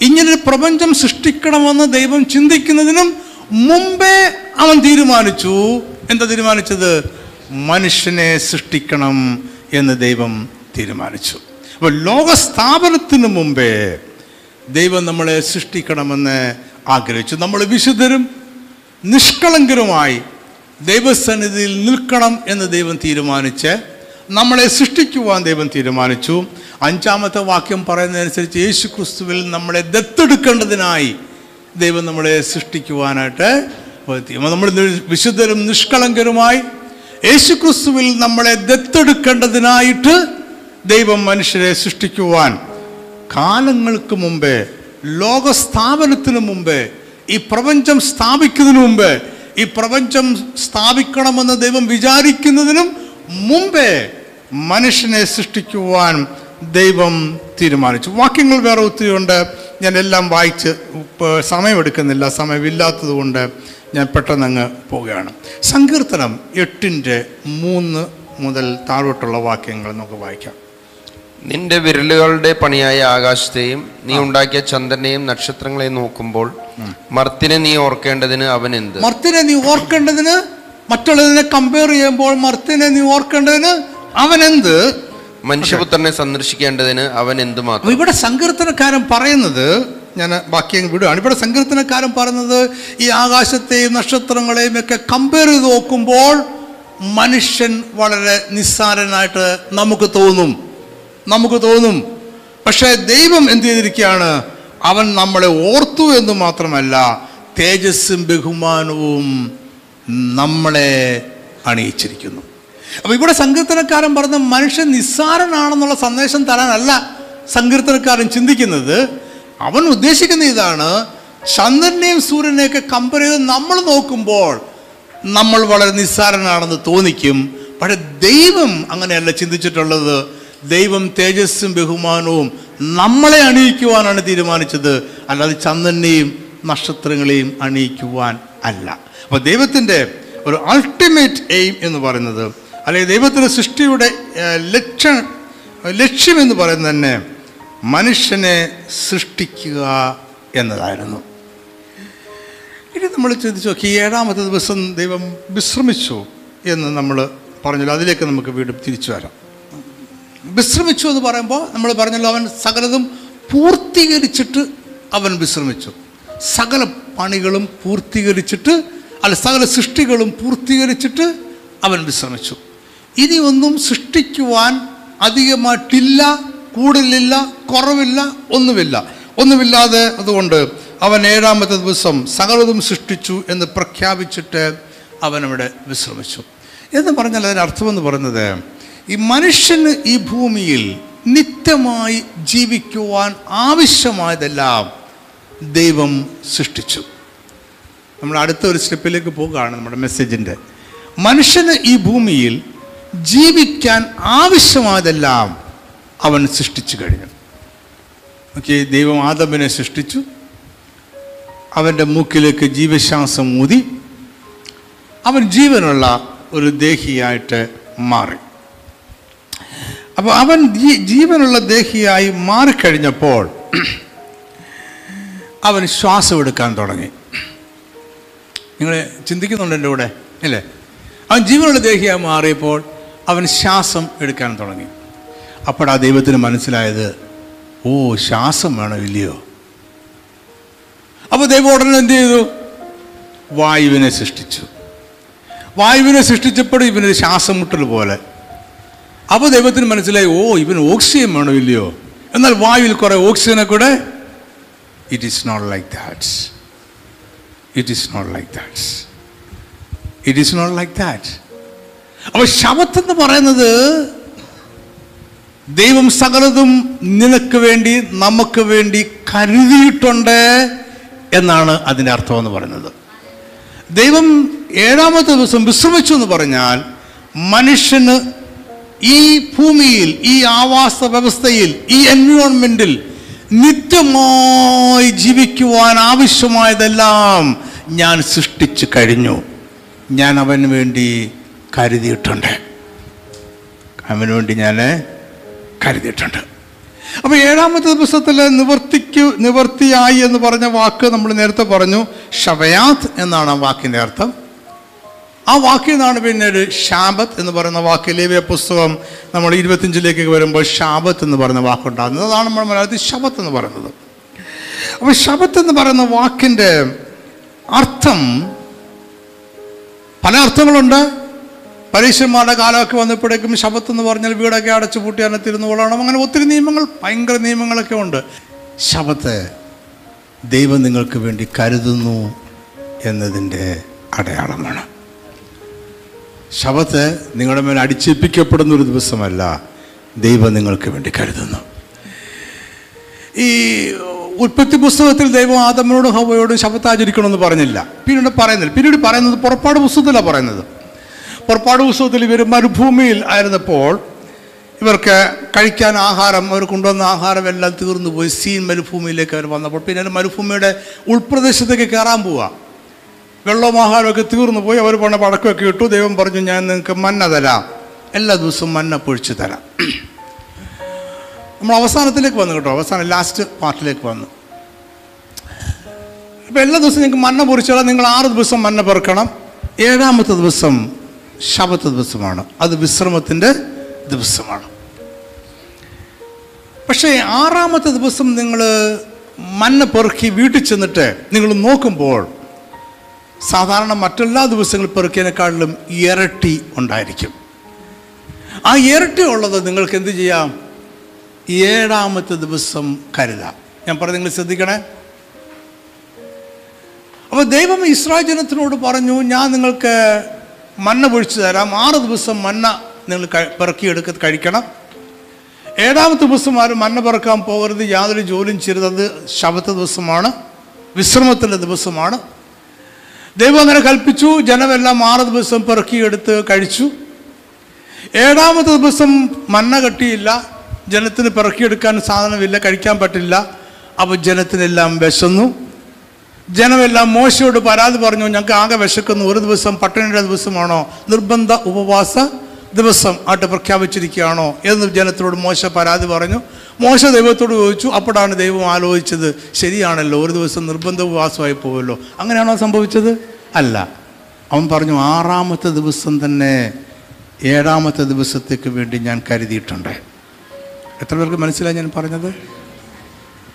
ഇങ്ങനൊരു പ്രപഞ്ചം സൃഷ്ടിക്കണമെന്ന് ദൈവം ചിന്തിക്കുന്നതിനും മുമ്പേ അവൻ തീരുമാനിച്ചു. എന്താ തീരുമാനിച്ചത്? മനുഷ്യനെ സൃഷ്ടിക്കണം എന്ന് ദൈവം തീരുമാനിച്ചു. അപ്പോൾ ലോകസ്ഥാപനത്തിന് മുമ്പേ ദൈവം നമ്മളെ സൃഷ്ടിക്കണമെന്ന് ആഗ്രഹിച്ചു. നമ്മൾ വിശുദ്ധരും നിഷ്കളങ്കരുമായി ദൈവസന്നിധിയിൽ നിൽക്കണം എന്ന് ദൈവം തീരുമാനിച്ച് നമ്മളെ സൃഷ്ടിക്കുവാൻ ദൈവം തീരുമാനിച്ചു. അഞ്ചാമത്തെ വാക്യം പറയുന്നതനുസരിച്ച് യേശു ക്രിസ്തുവിൽ നമ്മളെ ദത്തെടുക്കേണ്ടതിനായി ദൈവം നമ്മളെ സൃഷ്ടിക്കുവാനായിട്ട് നമ്മൾ വിശുദ്ധരും നിഷ്കളങ്കരുമായി യേശു ക്രിസ്തുവിൽ നമ്മളെ ദത്തെടുക്കേണ്ടതിനായിട്ട് ദൈവം മനുഷ്യരെ സൃഷ്ടിക്കുവാൻ കാലങ്ങൾക്ക് മുമ്പേ ലോകസ്ഥാപനത്തിന് മുമ്പേ ഈ പ്രപഞ്ചം സ്ഥാപിക്കുന്നതിന് മുമ്പേ ഈ പ്രപഞ്ചം സ്ഥാപിക്കണമെന്ന് ദൈവം വിചാരിക്കുന്നതിനും മുമ്പേ മനുഷ്യനെ സൃഷ്ടിക്കുവാൻ ദൈവം തീരുമാനിച്ചു. വാക്യങ്ങൾ വേറെ ഒത്തിരി ഉണ്ട് ഞാൻ എല്ലാം വായിച്ച് സമയമെടുക്കുന്നില്ല സമയമില്ലാത്തത് കൊണ്ട് ഞാൻ പെട്ടെന്ന് അങ്ങ് പോവുകയാണ്. സങ്കീർത്തനം എട്ടിന്റെ മൂന്ന് മുതൽ താഴോട്ടുള്ള വാക്യങ്ങൾ നമുക്ക് വായിക്കാം. നിന്റെ വിരലുകളുടെ പണിയായ ആകാശത്തെയും നീ ഉണ്ടാക്കിയ ചന്ദ്രനെയും നക്ഷത്രങ്ങളെയും നോക്കുമ്പോൾ മർത്തിനെ നീ ഓർക്കേണ്ടതിന് അവൻ എന്ത്? മർത്തിനെ നീ ഓർക്കേണ്ടതിന് മറ്റുള്ളതിനെ കമ്പയർ ചെയ്യുമ്പോൾ മർത്തിനെ നീ ഓർക്കേണ്ടതിന് അവൻ എന്ത്? മനുഷ്യപുത്രനെ സന്ദർശിക്കേണ്ടതിന് അവൻ എന്ത് മാത്രം? ഇവിടെ സങ്കീർത്തനക്കാരൻ പറയുന്നത് ഞാൻ ബാക്കി അങ്ങ് വിടുകയാണ്. ഇവിടെ സങ്കീർത്തനക്കാരൻ പറയുന്നത് ഈ ആകാശത്തെയും നക്ഷത്രങ്ങളെയും ഒക്കെ കമ്പയർ ചെയ്ത് നോക്കുമ്പോൾ മനുഷ്യൻ വളരെ നിസ്സാരനായിട്ട് നമുക്ക് തോന്നും. നമുക്ക് തോന്നും. പക്ഷേ ദൈവം എന്ത് ചെയ്തിരിക്കുകയാണ്? അവൻ നമ്മളെ ഓർത്തു എന്ന് മാത്രമല്ല തേജസ്സും ബഹുമാനവും നമ്മളെ അണിയിച്ചിരിക്കുന്നു. അപ്പോൾ ഇവിടെ സങ്കീർത്തനക്കാരൻ പറഞ്ഞ മനുഷ്യൻ നിസ്സാരനാണെന്നുള്ള സന്ദേശം തരാനല്ല സങ്കീർത്തനക്കാരൻ ചിന്തിക്കുന്നത്. അവൻ ഉദ്ദേശിക്കുന്ന ഇതാണ് ചന്ദ്രനെയും സൂര്യനെയൊക്കെ കമ്പയർ ചെയ്ത് നമ്മൾ നോക്കുമ്പോൾ നമ്മൾ വളരെ നിസ്സാരനാണെന്ന് തോന്നിക്കും. പക്ഷെ ദൈവം അങ്ങനെയല്ല ചിന്തിച്ചിട്ടുള്ളത്. ദൈവം തേജസ്സും ബഹുമാനവും നമ്മളെ അണിയിക്കുവാനാണ് തീരുമാനിച്ചത്. അല്ലാതെ ചന്ദ്രനെയും നക്ഷത്രങ്ങളെയും അണിയിക്കുവാൻ അല്ല. അപ്പോൾ ദൈവത്തിന്റെ ഒരു അൾട്ടിമേറ്റ് എയിം എന്ന് പറയുന്നത് അല്ലെങ്കിൽ ദൈവത്തിന്റെ സൃഷ്ടിയുടെ ലക്ഷ്യം ലക്ഷ ലക്ഷ്യം എന്ന് പറയുന്നത് തന്നെ മനുഷ്യനെ സൃഷ്ടിക്കുക എന്നതായിരുന്നു. ഇനി നമ്മൾ ചിന്തിച്ചു നോക്കി ഏഴാമത്തെ ദിവസം ദൈവം വിശ്രമിച്ചു എന്ന് നമ്മൾ പറഞ്ഞല്ലോ. അതിലേക്ക് നമുക്ക് വീണ്ടും തിരിച്ചു വരാം. വിശ്രമിച്ചു എന്ന് പറയുമ്പോൾ നമ്മൾ പറഞ്ഞല്ലോ അവൻ സകലതും പൂർത്തീകരിച്ചിട്ട് അവൻ വിശ്രമിച്ചു. സകല പണികളും പൂർത്തീകരിച്ചിട്ട് അല്ല സകല സൃഷ്ടികളും പൂർത്തീകരിച്ചിട്ട് അവൻ വിശ്രമിച്ചു. ഇനി ഒന്നും സൃഷ്ടിക്കുവാൻ അധികമായിട്ടില്ല കൂടുതലില്ല കുറവില്ല ഒന്നുമില്ല. ഒന്നുമില്ലാതെ അതുകൊണ്ട് അവൻ ഏഴാമത്തെ ദിവസം സകലതും സൃഷ്ടിച്ചു എന്ന് പ്രഖ്യാപിച്ചിട്ട് അവൻ അവിടെ വിശ്രമിച്ചു. എന്ന് പറഞ്ഞാൽ അതിന് അർത്ഥമെന്ന് പറയുന്നത് ഈ മനുഷ്യന് ഈ ഭൂമിയിൽ നിത്യമായി ജീവിക്കുവാൻ ആവശ്യമായതെല്ലാം ദൈവം സൃഷ്ടിച്ചു. നമ്മൾ അടുത്ത ഒരു സ്റ്റെപ്പിലേക്ക് പോകുകയാണ് നമ്മുടെ മെസ്സേജിന്റെ. മനുഷ്യന് ഈ ഭൂമിയിൽ ജീവിക്കാൻ ആവശ്യമായതെല്ലാം അവൻ സൃഷ്ടിച്ചു കഴിഞ്ഞു. ഓക്കെ ദൈവം ആദമിനെ സൃഷ്ടിച്ചു. അവന്റെ മൂക്കിലേക്ക് ജീവശ്വാസം ഊതി. അവൻ ജീവനുള്ള ഒരു ദേഹിയായിട്ട് മാറി. അപ്പോൾ അവൻ ജീവനുള്ള ദേഹിയായി മാറിക്കഴിഞ്ഞപ്പോൾ അവൻ ശ്വാസം എടുക്കാൻ തുടങ്ങി. നിങ്ങൾ ചിന്തിക്കുന്നുണ്ട് എന്റെ കൂടെ? അല്ലേ അവൻ ജീവനുള്ള ദേഹിയായി മാറിയപ്പോൾ അവൻ ശ്വാസം എടുക്കാൻ തുടങ്ങി. അപ്പോഴാ ദൈവത്തിന് മനസ്സിലായത് ഓ ശ്വാസം വേണം ഇല്ലയോ? അപ്പോൾ ദൈവം ഉടനെ എന്ത് ചെയ്തു? വായുവിനെ സൃഷ്ടിച്ചു. വായുവിനെ സൃഷ്ടിച്ചപ്പോൾ ഇവനൊരു ശ്വാസം മുട്ടൽ പോലെ അപ്പോൾ ദൈവത്തിന് മനസ്സിലായി ഓ ഇവൻ ഓക്സിജൻ വേണോ ഇല്ലയോ എന്നാൽ വായുവിൽ കുറേ ഓക്സിജനെ കൂടെ it is not like that it is not like that it is not like that അപ്പോൾ ശവത്തെന്ന് പറയുന്നത് ദൈവം സകലതും നിനക്ക് വേണ്ടി നമുക്ക് വേണ്ടി കരുതിയിട്ടുണ്ട് എന്നാണ് അതിന്റെ അർത്ഥം എന്ന് പറയുന്നത്. ദൈവം ഏഴാമത്തെ ദിവസം വിശ്രമിച്ചു എന്ന് പറഞ്ഞാൽ മനുഷ്യന് ഈ ഭൂമിയിൽ ഈ ആവാസ വ്യവസ്ഥയിൽ ഈ എൻവിറോൺമെന്റിൽ നിത്യമായി ജീവിക്കുവാൻ ആവശ്യമായതെല്ലാം ഞാൻ സൃഷ്ടിച്ചു കഴിഞ്ഞു. ഞാൻ അവന് വേണ്ടി കരുതിയിട്ടുണ്ട്. അവന് വേണ്ടി ഞാൻ കരുതിയിട്ടുണ്ട്. അപ്പോൾ ഏഴാമത്തെ ദിവസത്തിൽ നിവർത്തിക്കു നിവർത്തിയായി എന്ന് പറഞ്ഞ വാക്ക് നമ്മൾ നേരത്തെ പറഞ്ഞു. ഷവയാത്ത് എന്നാണ് ആ വാക്കിന്റെ അർത്ഥം. ആ വാക്കിൽ നിന്നാണ് പിന്നീട് ഷാബത്ത് എന്ന് പറയുന്ന വാക്ക്. ലേവ്യ പുസ്തകം നമ്മൾ ഇരുപത്തിയഞ്ചിലേക്ക് വരുമ്പോൾ ഷാബത്ത് എന്ന് പറയുന്ന വാക്കുണ്ടാകുന്നത്. അതാണ് നമ്മൾ മലയാളത്തിൽ ശബത്ത് എന്ന് പറയുന്നത്. അപ്പോൾ ശബത്ത് എന്ന് പറയുന്ന വാക്കിന്റെ അർത്ഥം പല അർത്ഥങ്ങളുണ്ട്. പരീക്ഷന്മാരുടെ കാലമൊക്കെ വന്നപ്പോഴേക്കും ശബത്ത് എന്ന് പറഞ്ഞാൽ വീടൊക്കെ അടച്ചു പൂട്ടി അതിനെ തിരുന്നു അങ്ങനെ ഒത്തിരി നിയമങ്ങൾ ഭയങ്കര നിയമങ്ങളൊക്കെ ഉണ്ട്. ശബത്ത് ദൈവം നിങ്ങൾക്ക് വേണ്ടി കരുതുന്നു എന്നതിന്റെ അടയാളമാണ്. ശബത്ത് നിങ്ങളുടെ മേൽ അടിച്ചേൽപ്പിക്കപ്പെടുന്ന ഒരു ദിവസമല്ല. ദൈവം നിങ്ങൾക്ക് വേണ്ടി കരുതുന്നു. ഈ ഉൽപ്പത്തി പുസ്തകത്തിൽ ദൈവം ആദമനോടും ഹവയോടും ശബത്ത് ആചരിക്കണമെന്ന് പറഞ്ഞില്ല. പിന്നീട് പറയുന്നില്ല. പിന്നീട് പറയുന്നത് പുറപ്പാട് പുസ്തകത്തിലാണ് പറയുന്നത്. പുറപ്പാട് പുസ്തകത്തിൽ ഇവർ മരുഭൂമിയിൽ ആയിരുന്നപ്പോൾ ഇവർക്ക് കഴിക്കാൻ ആഹാരം അവർ കൊണ്ടുവന്ന ആഹാരം എല്ലാം തീർന്നു പോയി സീൻ മരുഭൂമിയിലേക്ക് അവർ വന്നപ്പോൾ. പിന്നെ മരുഭൂമിയുടെ ഉൾപ്രദേശത്തേക്ക് കയറാൻ പോവുക വെള്ളവും ആഹാരമൊക്കെ തീർന്നു പോയി. അവർ പണ പടക്കമൊക്കെ ഇട്ടു. ദൈവം പറഞ്ഞു ഞാൻ നിങ്ങൾക്ക് മന്ന തരാം. എല്ലാ ദിവസവും മന്ന പൊഴിച്ച് തരാം. നമ്മൾ അവസാനത്തിലേക്ക് വന്നു കേട്ടോ. അവസാനം ലാസ്റ്റ് പാർട്ടിലേക്ക് വന്നു. ഇപ്പം എല്ലാ ദിവസവും നിങ്ങൾക്ക് മന്ന പൊറിച്ചാൽ നിങ്ങൾ ആറ് ദിവസം മന്ന പെറുക്കണം. ഏഴാമത്തെ ദിവസം ശബത്ത് ദിവസമാണ്. അത് വിശ്രമത്തിന്റെ ദിവസമാണ്. പക്ഷേ ആറാമത്തെ ദിവസം നിങ്ങൾ മന്ന പെറുക്കി വീട്ടിൽ ചെന്നിട്ട് നിങ്ങൾ നോക്കുമ്പോൾ സാധാരണ മറ്റെല്ലാ ദിവസങ്ങളിൽ പെറുക്കിയതിനേക്കാളിലും ഇരട്ടി ഉണ്ടായിരിക്കും. ആ ഇരട്ടി ഉള്ളത് നിങ്ങൾക്ക് എന്ത് ചെയ്യാം? ഏഴാമത്തെ ദിവസം കരുതാം. ഞാൻ പറഞ്ഞു നിങ്ങൾ ശ്രദ്ധിക്കണേ. അപ്പോൾ ദൈവം ഇസ്രായേൽ ജനത്തിനോട് പറഞ്ഞു ഞാൻ നിങ്ങൾക്ക് മന്ന പൊഴിച്ചു തരാം. ആറ് ദിവസം മന്ന നിങ്ങൾ പെറുക്കിയെടുക്ക കഴിക്കണം. ഏഴാമത്തെ ദിവസം ആരും മന്ന പെറുക്കാൻ പോകരുത്. യാതൊരു ജോലിയും ചെയ്തത് ശബത്ത് ദിവസമാണ്. വിശ്രമത്തിന്റെ ദിവസമാണ്. ദൈവം അങ്ങനെ കൽപ്പിച്ചു. ജനമെല്ലാം ആറ് ദിവസം പെറുക്കിയെടുത്ത് കഴിച്ചു. ഏഴാമത്തെ ദിവസം മന്ന കെട്ടിയില്ല. ജനത്തിന് പിറക്കിയെടുക്കാൻ സാധനമില്ല കഴിക്കാൻ പറ്റില്ല. അപ്പോൾ ജനത്തിനെല്ലാം വിശന്നു. ജനമെല്ലാം മോശയോട് പരാതി പറഞ്ഞു ഞങ്ങൾക്ക് ആകെ വിശക്കുന്നു. ഒരു ദിവസം പട്ടിണിയുടെ ദിവസമാണോ? നിർബന്ധ ഉപവാസ ദിവസം ആയിട്ട് പ്രഖ്യാപിച്ചിരിക്കുകയാണോ? എന്ന് ജനത്തിനോട് മോശ പരാതി പറഞ്ഞു. മോശ ദൈവത്തോട് ചോദിച്ചു അപ്പോഴാണ് ദൈവം ആലോചിച്ചത് ശരിയാണല്ലോ ഒരു ദിവസം നിർബന്ധ ഉപവാസമായി പോവല്ലോ. അങ്ങനെയാണോ സംഭവിച്ചത്? അല്ല. അവൻ പറഞ്ഞു ആറാമത്തെ ദിവസം തന്നെ ഏഴാമത്തെ ദിവസത്തേക്ക് വേണ്ടി ഞാൻ കരുതിയിട്ടുണ്ട്. എത്ര പേർക്ക് മനസ്സിലായി ഞാൻ പറഞ്ഞത്?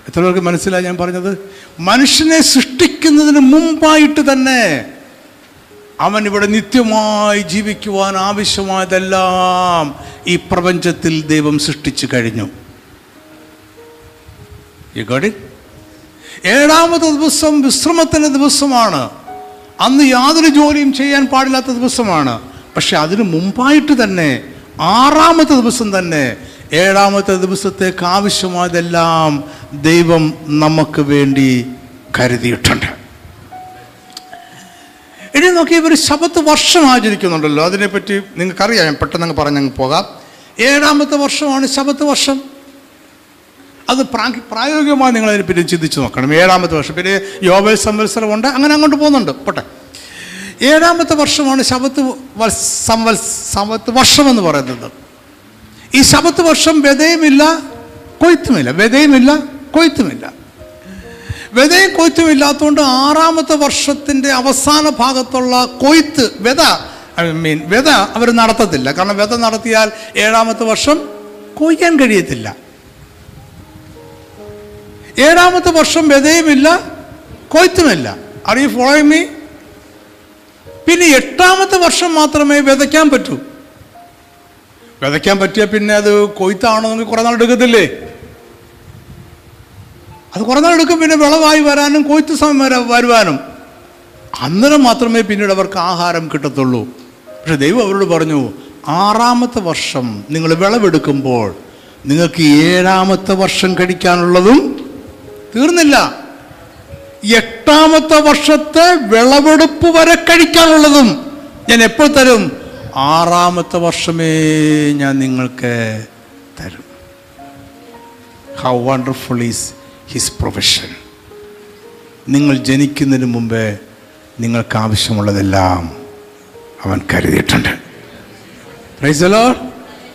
എത്ര പേർക്ക് മനസ്സിലായി ഞാൻ പറഞ്ഞത്? മനുഷ്യനെ സൃഷ്ടിക്കുന്നതിന് മുമ്പായിട്ട് തന്നെ അവൻ ഇവിടെ നിത്യമായി ജീവിക്കുവാൻ ആവശ്യമായതെല്ലാം ഈ പ്രപഞ്ചത്തിൽ ദൈവം സൃഷ്ടിച്ചു കഴിഞ്ഞു. Got it? ഏഴാമത്തെ ദിവസം വിശ്രമത്തിന്റെ ദിവസമാണ്. അന്ന് യാതൊരു ജോലിയും ചെയ്യാൻ പാടില്ലാത്ത ദിവസമാണ്. പക്ഷെ അതിനു മുമ്പായിട്ട് തന്നെ ആറാമത്തെ ദിവസം തന്നെ ഏഴാമത്തെ ദിവസത്തേക്ക് ആവശ്യമായതെല്ലാം ദൈവം നമുക്ക് വേണ്ടി കരുതിയിട്ടുണ്ട്. ഇനി നോക്കി ഇവർ ശബത്ത് വർഷം ആചരിക്കുന്നുണ്ടല്ലോ. അതിനെപ്പറ്റി നിങ്ങൾക്കറിയാം. പെട്ടെന്ന് അങ്ങ് പറഞ്ഞങ്ങ് പോകാം. ഏഴാമത്തെ വർഷമാണ് ശബത്ത് വർഷം. അത് പ്രാ- പ്രായോഗികമായി നിങ്ങൾ അതിനെപ്പറ്റി ചിന്തിച്ച് നോക്കണം. ഏഴാമത്തെ വർഷം. പിന്നെ യോബൽ സംവത്സരമുണ്ട്. അങ്ങനെ അങ്ങോട്ട് പോകുന്നുണ്ട്. പോട്ടെ. ഏഴാമത്തെ വർഷമാണ് ശബത്ത് സംവൽ വർഷം എന്ന് പറയുന്നത്. ഈ ശബത്ത് വർഷം വ്യതയുമില്ല കൊയ്ത്തുമില്ല. വ്യതയുമില്ല കൊയ്ത്തുമില്ല. വ്യതയും കൊയ്ത്തും ഇല്ലാത്തതുകൊണ്ട് ആറാമത്തെ വർഷത്തിന്റെ അവസാന ഭാഗത്തുള്ള കൊയ്ത്ത് വ്യത ഐ മീൻ വ്യത അവർ നടത്തത്തില്ല. കാരണം വ്യത നടത്തിയാൽ ഏഴാമത്തെ വർഷം കൊയ്യാൻ കഴിയത്തില്ല. ഏഴാമത്തെ വർഷം വിതയുമില്ല കൊയ്ത്തുമില്ല. ആർ ഫോളോയിങ് മീ പിന്നെ എട്ടാമത്തെ വർഷം മാത്രമേ വിതയ്ക്കാൻ പറ്റൂ. വിതയ്ക്കാൻ പറ്റിയ പിന്നെ അത് കൊയ്ത്താണോ നമുക്ക് കുറേ നാൾ എടുക്കത്തില്ലേ? അത് കുറേ നാൾ എടുക്കും പിന്നെ വിളവായി വരാനും കൊയ്ത്ത് സമയം വരുവാനും. അന്നേരം മാത്രമേ പിന്നീട് അവർക്ക് ആഹാരം കിട്ടത്തുള്ളൂ. പക്ഷെ ദൈവം അവരോട് പറഞ്ഞു ആറാമത്തെ വർഷം നിങ്ങൾ വിളവെടുക്കുമ്പോൾ നിങ്ങൾക്ക് ഏഴാമത്തെ വർഷം കഴിക്കാനുള്ളതും തീർന്നില്ല. എട്ടാമത്തെ വർഷത്തെ വിളവെടുപ്പ് വരെ കഴിക്കാനുള്ളതും ഞാൻ എപ്പോൾ തരും? ആറാമത്തെ വർഷമേ ഞാൻ നിങ്ങൾക്ക് തരും. How wonderful is his profession നിങ്ങൾ ജനിക്കുന്നതിന് മുമ്പേ നിങ്ങൾക്ക് ആവശ്യമുള്ളതെല്ലാം അവൻ കരുതിയിട്ടുണ്ട്. Lord.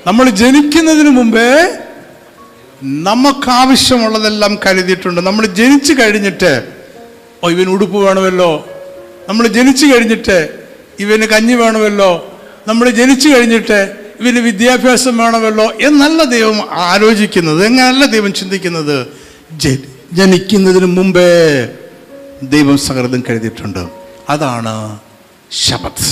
നമ്മൾ ജനിക്കുന്നതിന് മുമ്പേ നമുക്ക് ആവശ്യമുള്ളതെല്ലാം കരുതിയിട്ടുണ്ട്. നമ്മൾ ജനിച്ചു കഴിഞ്ഞിട്ട് ഓ ഇവന് ഉടുപ്പ് വേണമല്ലോ. നമ്മൾ ജനിച്ചു കഴിഞ്ഞിട്ട് ഇവന് കഞ്ഞി വേണമല്ലോ. നമ്മൾ ജനിച്ചു കഴിഞ്ഞിട്ട് ഇവന് വിദ്യാഭ്യാസം വേണമല്ലോ എന്നല്ല ദൈവം ആലോചിക്കുന്നത്. എങ്ങനല്ല ദൈവം ചിന്തിക്കുന്നത്? ജനിക്കുന്നതിന് മുമ്പേ ദൈവം സകലതും കരുതിയിട്ടുണ്ട്. അതാണ് ശബത്ത്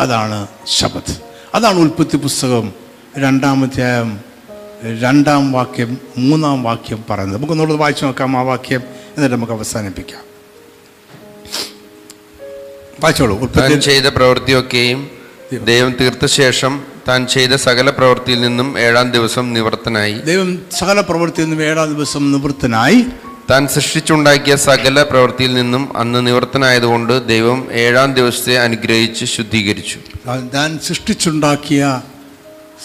അതാണ് ശബത്ത് അതാണ് ഉൽപ്പത്തി പുസ്തകം രണ്ടാമധ്യായം രണ്ടാം വാക്യം മൂന്നാം വാക്യം പറയുന്നത്. നമുക്ക് ഒന്നുകൂടെ വായിച്ചു നോക്കാം ആ വാക്യം എന്നിട്ട് നമുക്ക് അവസാനിപ്പിക്കാം. വായിച്ചോളൂ. താൻ ചെയ്ത പ്രവൃത്തിയൊക്കെയും ദൈവം തീർത്ത ശേഷം താൻ ചെയ്ത സകല പ്രവൃത്തിയിൽ നിന്നും ഏഴാം ദിവസം നിവർത്തനായി. ദൈവം സകല പ്രവൃത്തിയിൽ നിന്നും ഏഴാം ദിവസം നിവൃത്തനായി താൻ സൃഷ്ടിച്ചുണ്ടാക്കിയ സകല പ്രവൃത്തിയിൽ നിന്നും അന്ന് നിവർത്തനായതുകൊണ്ട് ദൈവം ഏഴാം ദിവസത്തെ അനുഗ്രഹിച്ച് ശുദ്ധീകരിച്ചു. താൻ സൃഷ്ടിച്ചുണ്ടാക്കിയ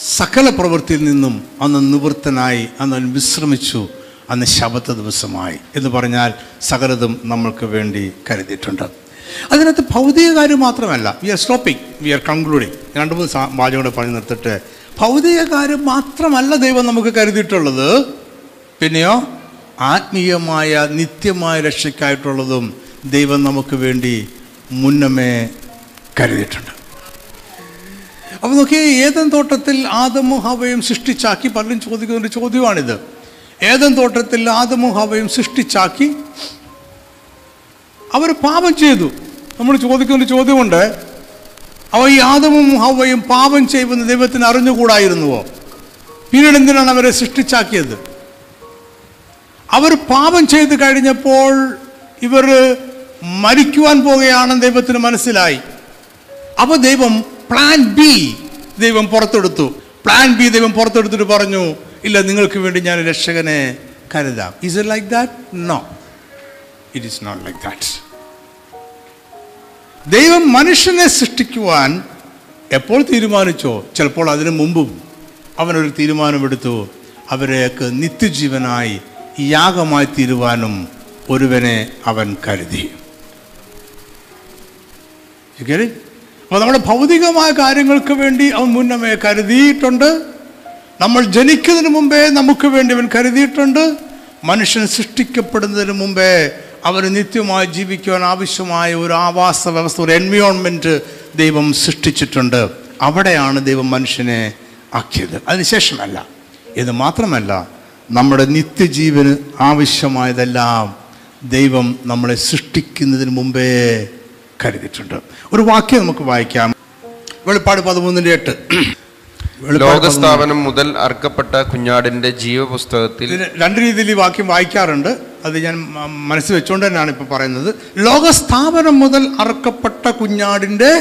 സകല പ്രവൃത്തിയിൽ നിന്നും അന്ന് നിവൃത്തനായി അന്ന് അവൻ വിശ്രമിച്ചു അന്ന് ശബത്ത ദിവസമായി എന്ന് പറഞ്ഞാൽ സകലതും നമ്മൾക്ക് വേണ്ടി കരുതിയിട്ടുണ്ട്. അതിനകത്ത് ഭൗതിക കാര്യം മാത്രമല്ല we are stopping we are concluding രണ്ട് മൂന്ന് വാചകം കൂടെ നിർത്തിട്ട് ഭൗതിക കാര്യം മാത്രമല്ല ദൈവം നമുക്ക് കരുതിയിട്ടുള്ളത്. പിന്നെയോ ആത്മീയമായ നിത്യമായ രക്ഷയ്ക്കായിട്ടുള്ളതും ദൈവം നമുക്ക് വേണ്ടി മുന്നമേ കരുതിയിട്ടുണ്ട്. അപ്പോൾ നോക്കിയേ ഏതൻ തോട്ടത്തിൽ ആദമും ഹവയും സൃഷ്ടിച്ചാക്കി പലരും ചോദിക്കുന്ന ഒരു ചോദ്യമാണിത്. ഏതൻ തോട്ടത്തിൽ ആദമും ഹവയും സൃഷ്ടിച്ചാക്കി അവർ പാപം ചെയ്തു. നമ്മൾ ചോദിക്കുന്ന ഒരു ചോദ്യമുണ്ട് അവ ഈ ആദമും ഹവയും പാപം ചെയ്യുമെന്ന് ദൈവത്തിന് അറിഞ്ഞുകൂടായിരുന്നുവോ? പിന്നീട് എന്തിനാണ് അവരെ സൃഷ്ടിച്ചാക്കിയത്? അവർ പാപം ചെയ്ത് കഴിഞ്ഞപ്പോൾ ഇവർ മരിക്കുവാൻ പോകുകയാണെന്ന് ദൈവത്തിന് മനസ്സിലായി. അപ്പോൾ ദൈവം പ്ലാൻ ബി ദൈവം പുറത്തെടുത്തു. പ്ലാൻ ബി ദൈവം പുറത്തെടുത്തിട്ട് പറഞ്ഞു ഇല്ല നിങ്ങൾക്ക് വേണ്ടി ഞാൻ രക്ഷകനെ കരുതാം. Is it like that no it is not like that ദൈവം മനുഷ്യനെ സൃഷ്ടിക്കുവാൻ എപ്പോൾ തീരുമാനിച്ചോ ചിലപ്പോൾ അതിനു മുമ്പും അവനൊരു തീരുമാനമെടുത്തു. അവരേക്ക് നിത്യജീവനായി യാഗമായി തീരുവാനും ഒരുവനെ അവൻ കരുതി. അപ്പോൾ നമ്മുടെ ഭൗതികമായ കാര്യങ്ങൾക്ക് വേണ്ടി അവൻ മുന്നമേ കരുതിയിട്ടുണ്ട്. നമ്മൾ ജനിക്കുന്നതിന് മുമ്പേ നമുക്ക് വേണ്ടി അവൻ കരുതിയിട്ടുണ്ട്. മനുഷ്യൻ സൃഷ്ടിക്കപ്പെടുന്നതിന് മുമ്പേ അവർ നിത്യമായി ജീവിക്കുവാൻ ആവശ്യമായ ഒരു ആവാസ വ്യവസ്ഥ ഒരു എൻവയോൺമെന്റ് ദൈവം സൃഷ്ടിച്ചിട്ടുണ്ട്. അവിടെയാണ് ദൈവം മനുഷ്യനെ ആക്കിയത്. അതിനുശേഷമല്ല. ഇത് മാത്രമല്ല നമ്മുടെ നിത്യജീവന് ആവശ്യമായതെല്ലാം ദൈവം നമ്മളെ സൃഷ്ടിക്കുന്നതിന് മുമ്പേ കരുതിയിട്ടുണ്ട്. ഒരു വാക്യം നമുക്ക് വായിക്കാം. വെളിപ്പാട് പതിമൂന്നിന്റെ എട്ട്. ലോകസ്ഥാപനം മുതൽ അർക്കപ്പെട്ട കുഞ്ഞാടിന്റെ ജീവപുസ്തകത്തിൽ രണ്ട് രീതിയിൽ ഈ വാക്യം വായിക്കാറുണ്ട്. അത് ഞാൻ മനസ്സിൽ വെച്ചുകൊണ്ട് തന്നെയാണ് ഇപ്പോൾ പറയുന്നത്. ലോകസ്ഥാപനം മുതൽ അർക്കപ്പെട്ട കുഞ്ഞാടിന്റെ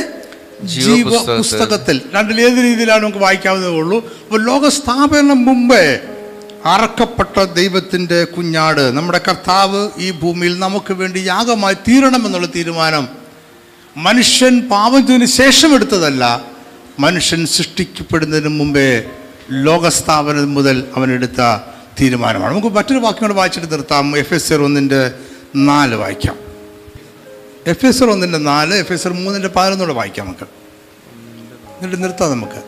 ജീവ ജീവപുസ്തകത്തിൽ. പുസ്തകത്തിൽ രണ്ടിൽ ഏത് രീതിയിലാണ് നമുക്ക് വായിക്കാവുന്നതേ ഉള്ളൂ? അപ്പോൾ ലോകസ്ഥാപനം മുമ്പേ അറക്കപ്പെട്ട ദൈവത്തിന്റെ കുഞ്ഞാട് നമ്മുടെ കർത്താവ് ഈ ഭൂമിയിൽ നമുക്ക് വേണ്ടി യാഗമായി തീരണം എന്നുള്ള തീരുമാനം മനുഷ്യൻ പാപത്തിന് ശേഷം എടുത്തതല്ല. മനുഷ്യൻ സൃഷ്ടിക്കപ്പെടുന്നതിന് മുമ്പേ ലോകസ്ഥാപനം മുതൽ അവനെടുത്ത തീരുമാനമാണ്. നമുക്ക് മറ്റൊരു വാക്യം കൂടെ വായിച്ചിട്ട് നിർത്താം. എഫ് എസ് ആർ ഒന്നിന്റെ നാല് വായിക്കാം. എഫ് എസ് ആർ ഒന്നിന്റെ നാല് എഫ് എസ് ആർ മൂന്നിന്റെ പതിനൊന്നോടെ വായിക്കാം നമുക്ക്. എന്നിട്ട് നിർത്താം നമുക്ക്.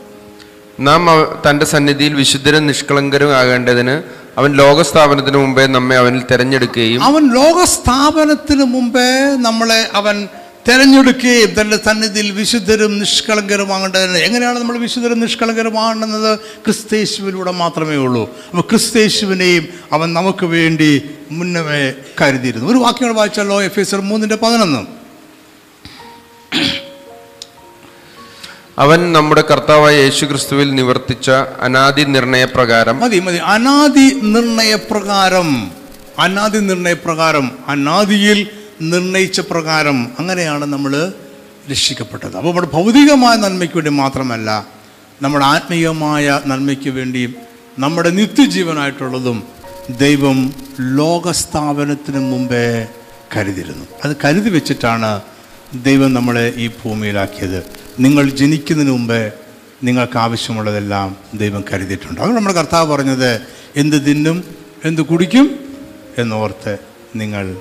നാം തന്റെ സന്നിധിയിൽ വിശുദ്ധരും നിഷ്കളങ്കരും ആകേണ്ടതിന് അവൻ ലോകസ്ഥാപനത്തിന് മുമ്പേ നമ്മെ അവനിൽ തിരഞ്ഞെടുക്കുകയും അവൻ ലോകസ്ഥാപനത്തിന് മുമ്പേ നമ്മളെ അവൻ തെരഞ്ഞെടുക്കുകയും തന്റെ സന്നിധിയിൽ വിശുദ്ധരും നിഷ്കളങ്കരുമാകേണ്ടതിന് എങ്ങനെയാണ് നമ്മൾ വിശുദ്ധരും നിഷ്കളങ്കരുമാകേണ്ടത് ക്രിസ്തേശുവിലൂടെ മാത്രമേ ഉള്ളൂ. അപ്പോൾ ക്രിസ്തേശുവിനെയും അവൻ നമുക്ക് വേണ്ടി മുന്നമേ കരുതിയിരുന്നു. ഒരു വാക്യങ്ങൾ വായിച്ചാലോ? എഫ് എസ് മൂന്നിന്റെ പതിനൊന്ന്. അവൻ നമ്മുടെ കർത്താവായ യേശു ക്രിസ്തുവിൽ നിവർത്തിച്ച അനാദി നിർണയപ്രകാരം മതി മതി. അനാദി നിർണയപ്രകാരം അനാദി നിർണയപ്രകാരം അനാദിയിൽ നിർണയിച്ച പ്രകാരം അങ്ങനെയാണ് നമ്മൾ രക്ഷിക്കപ്പെട്ടത്. അപ്പോൾ നമ്മുടെ ഭൗതികമായ നന്മയ്ക്ക് വേണ്ടി മാത്രമല്ല നമ്മുടെ ആത്മീയമായ നന്മയ്ക്ക് വേണ്ടിയും നമ്മുടെ നിത്യജീവനായിട്ടുള്ളതും ദൈവം ലോകസ്ഥാപനത്തിന് മുമ്പേ കരുതിയിരുന്നു. അത് കരുതി വെച്ചിട്ടാണ് ദൈവം നമ്മളെ ഈ ഭൂമിയിലാക്കിയത്. നിങ്ങൾ ജനിക്കുന്നതിന് മുമ്പേ നിങ്ങൾക്ക് ആവശ്യമുള്ളതെല്ലാം ദൈവം കരുതിയിട്ടുണ്ട്. അതുകൊണ്ട് നമ്മുടെ കർത്താവ് പറഞ്ഞത് എന്ത് തിന്നും എന്ത് കുടിക്കും എന്നോർത്ത് നിങ്ങൾ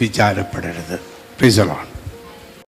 വിചാരപ്പെടരുത്. പ്രിസലാണ്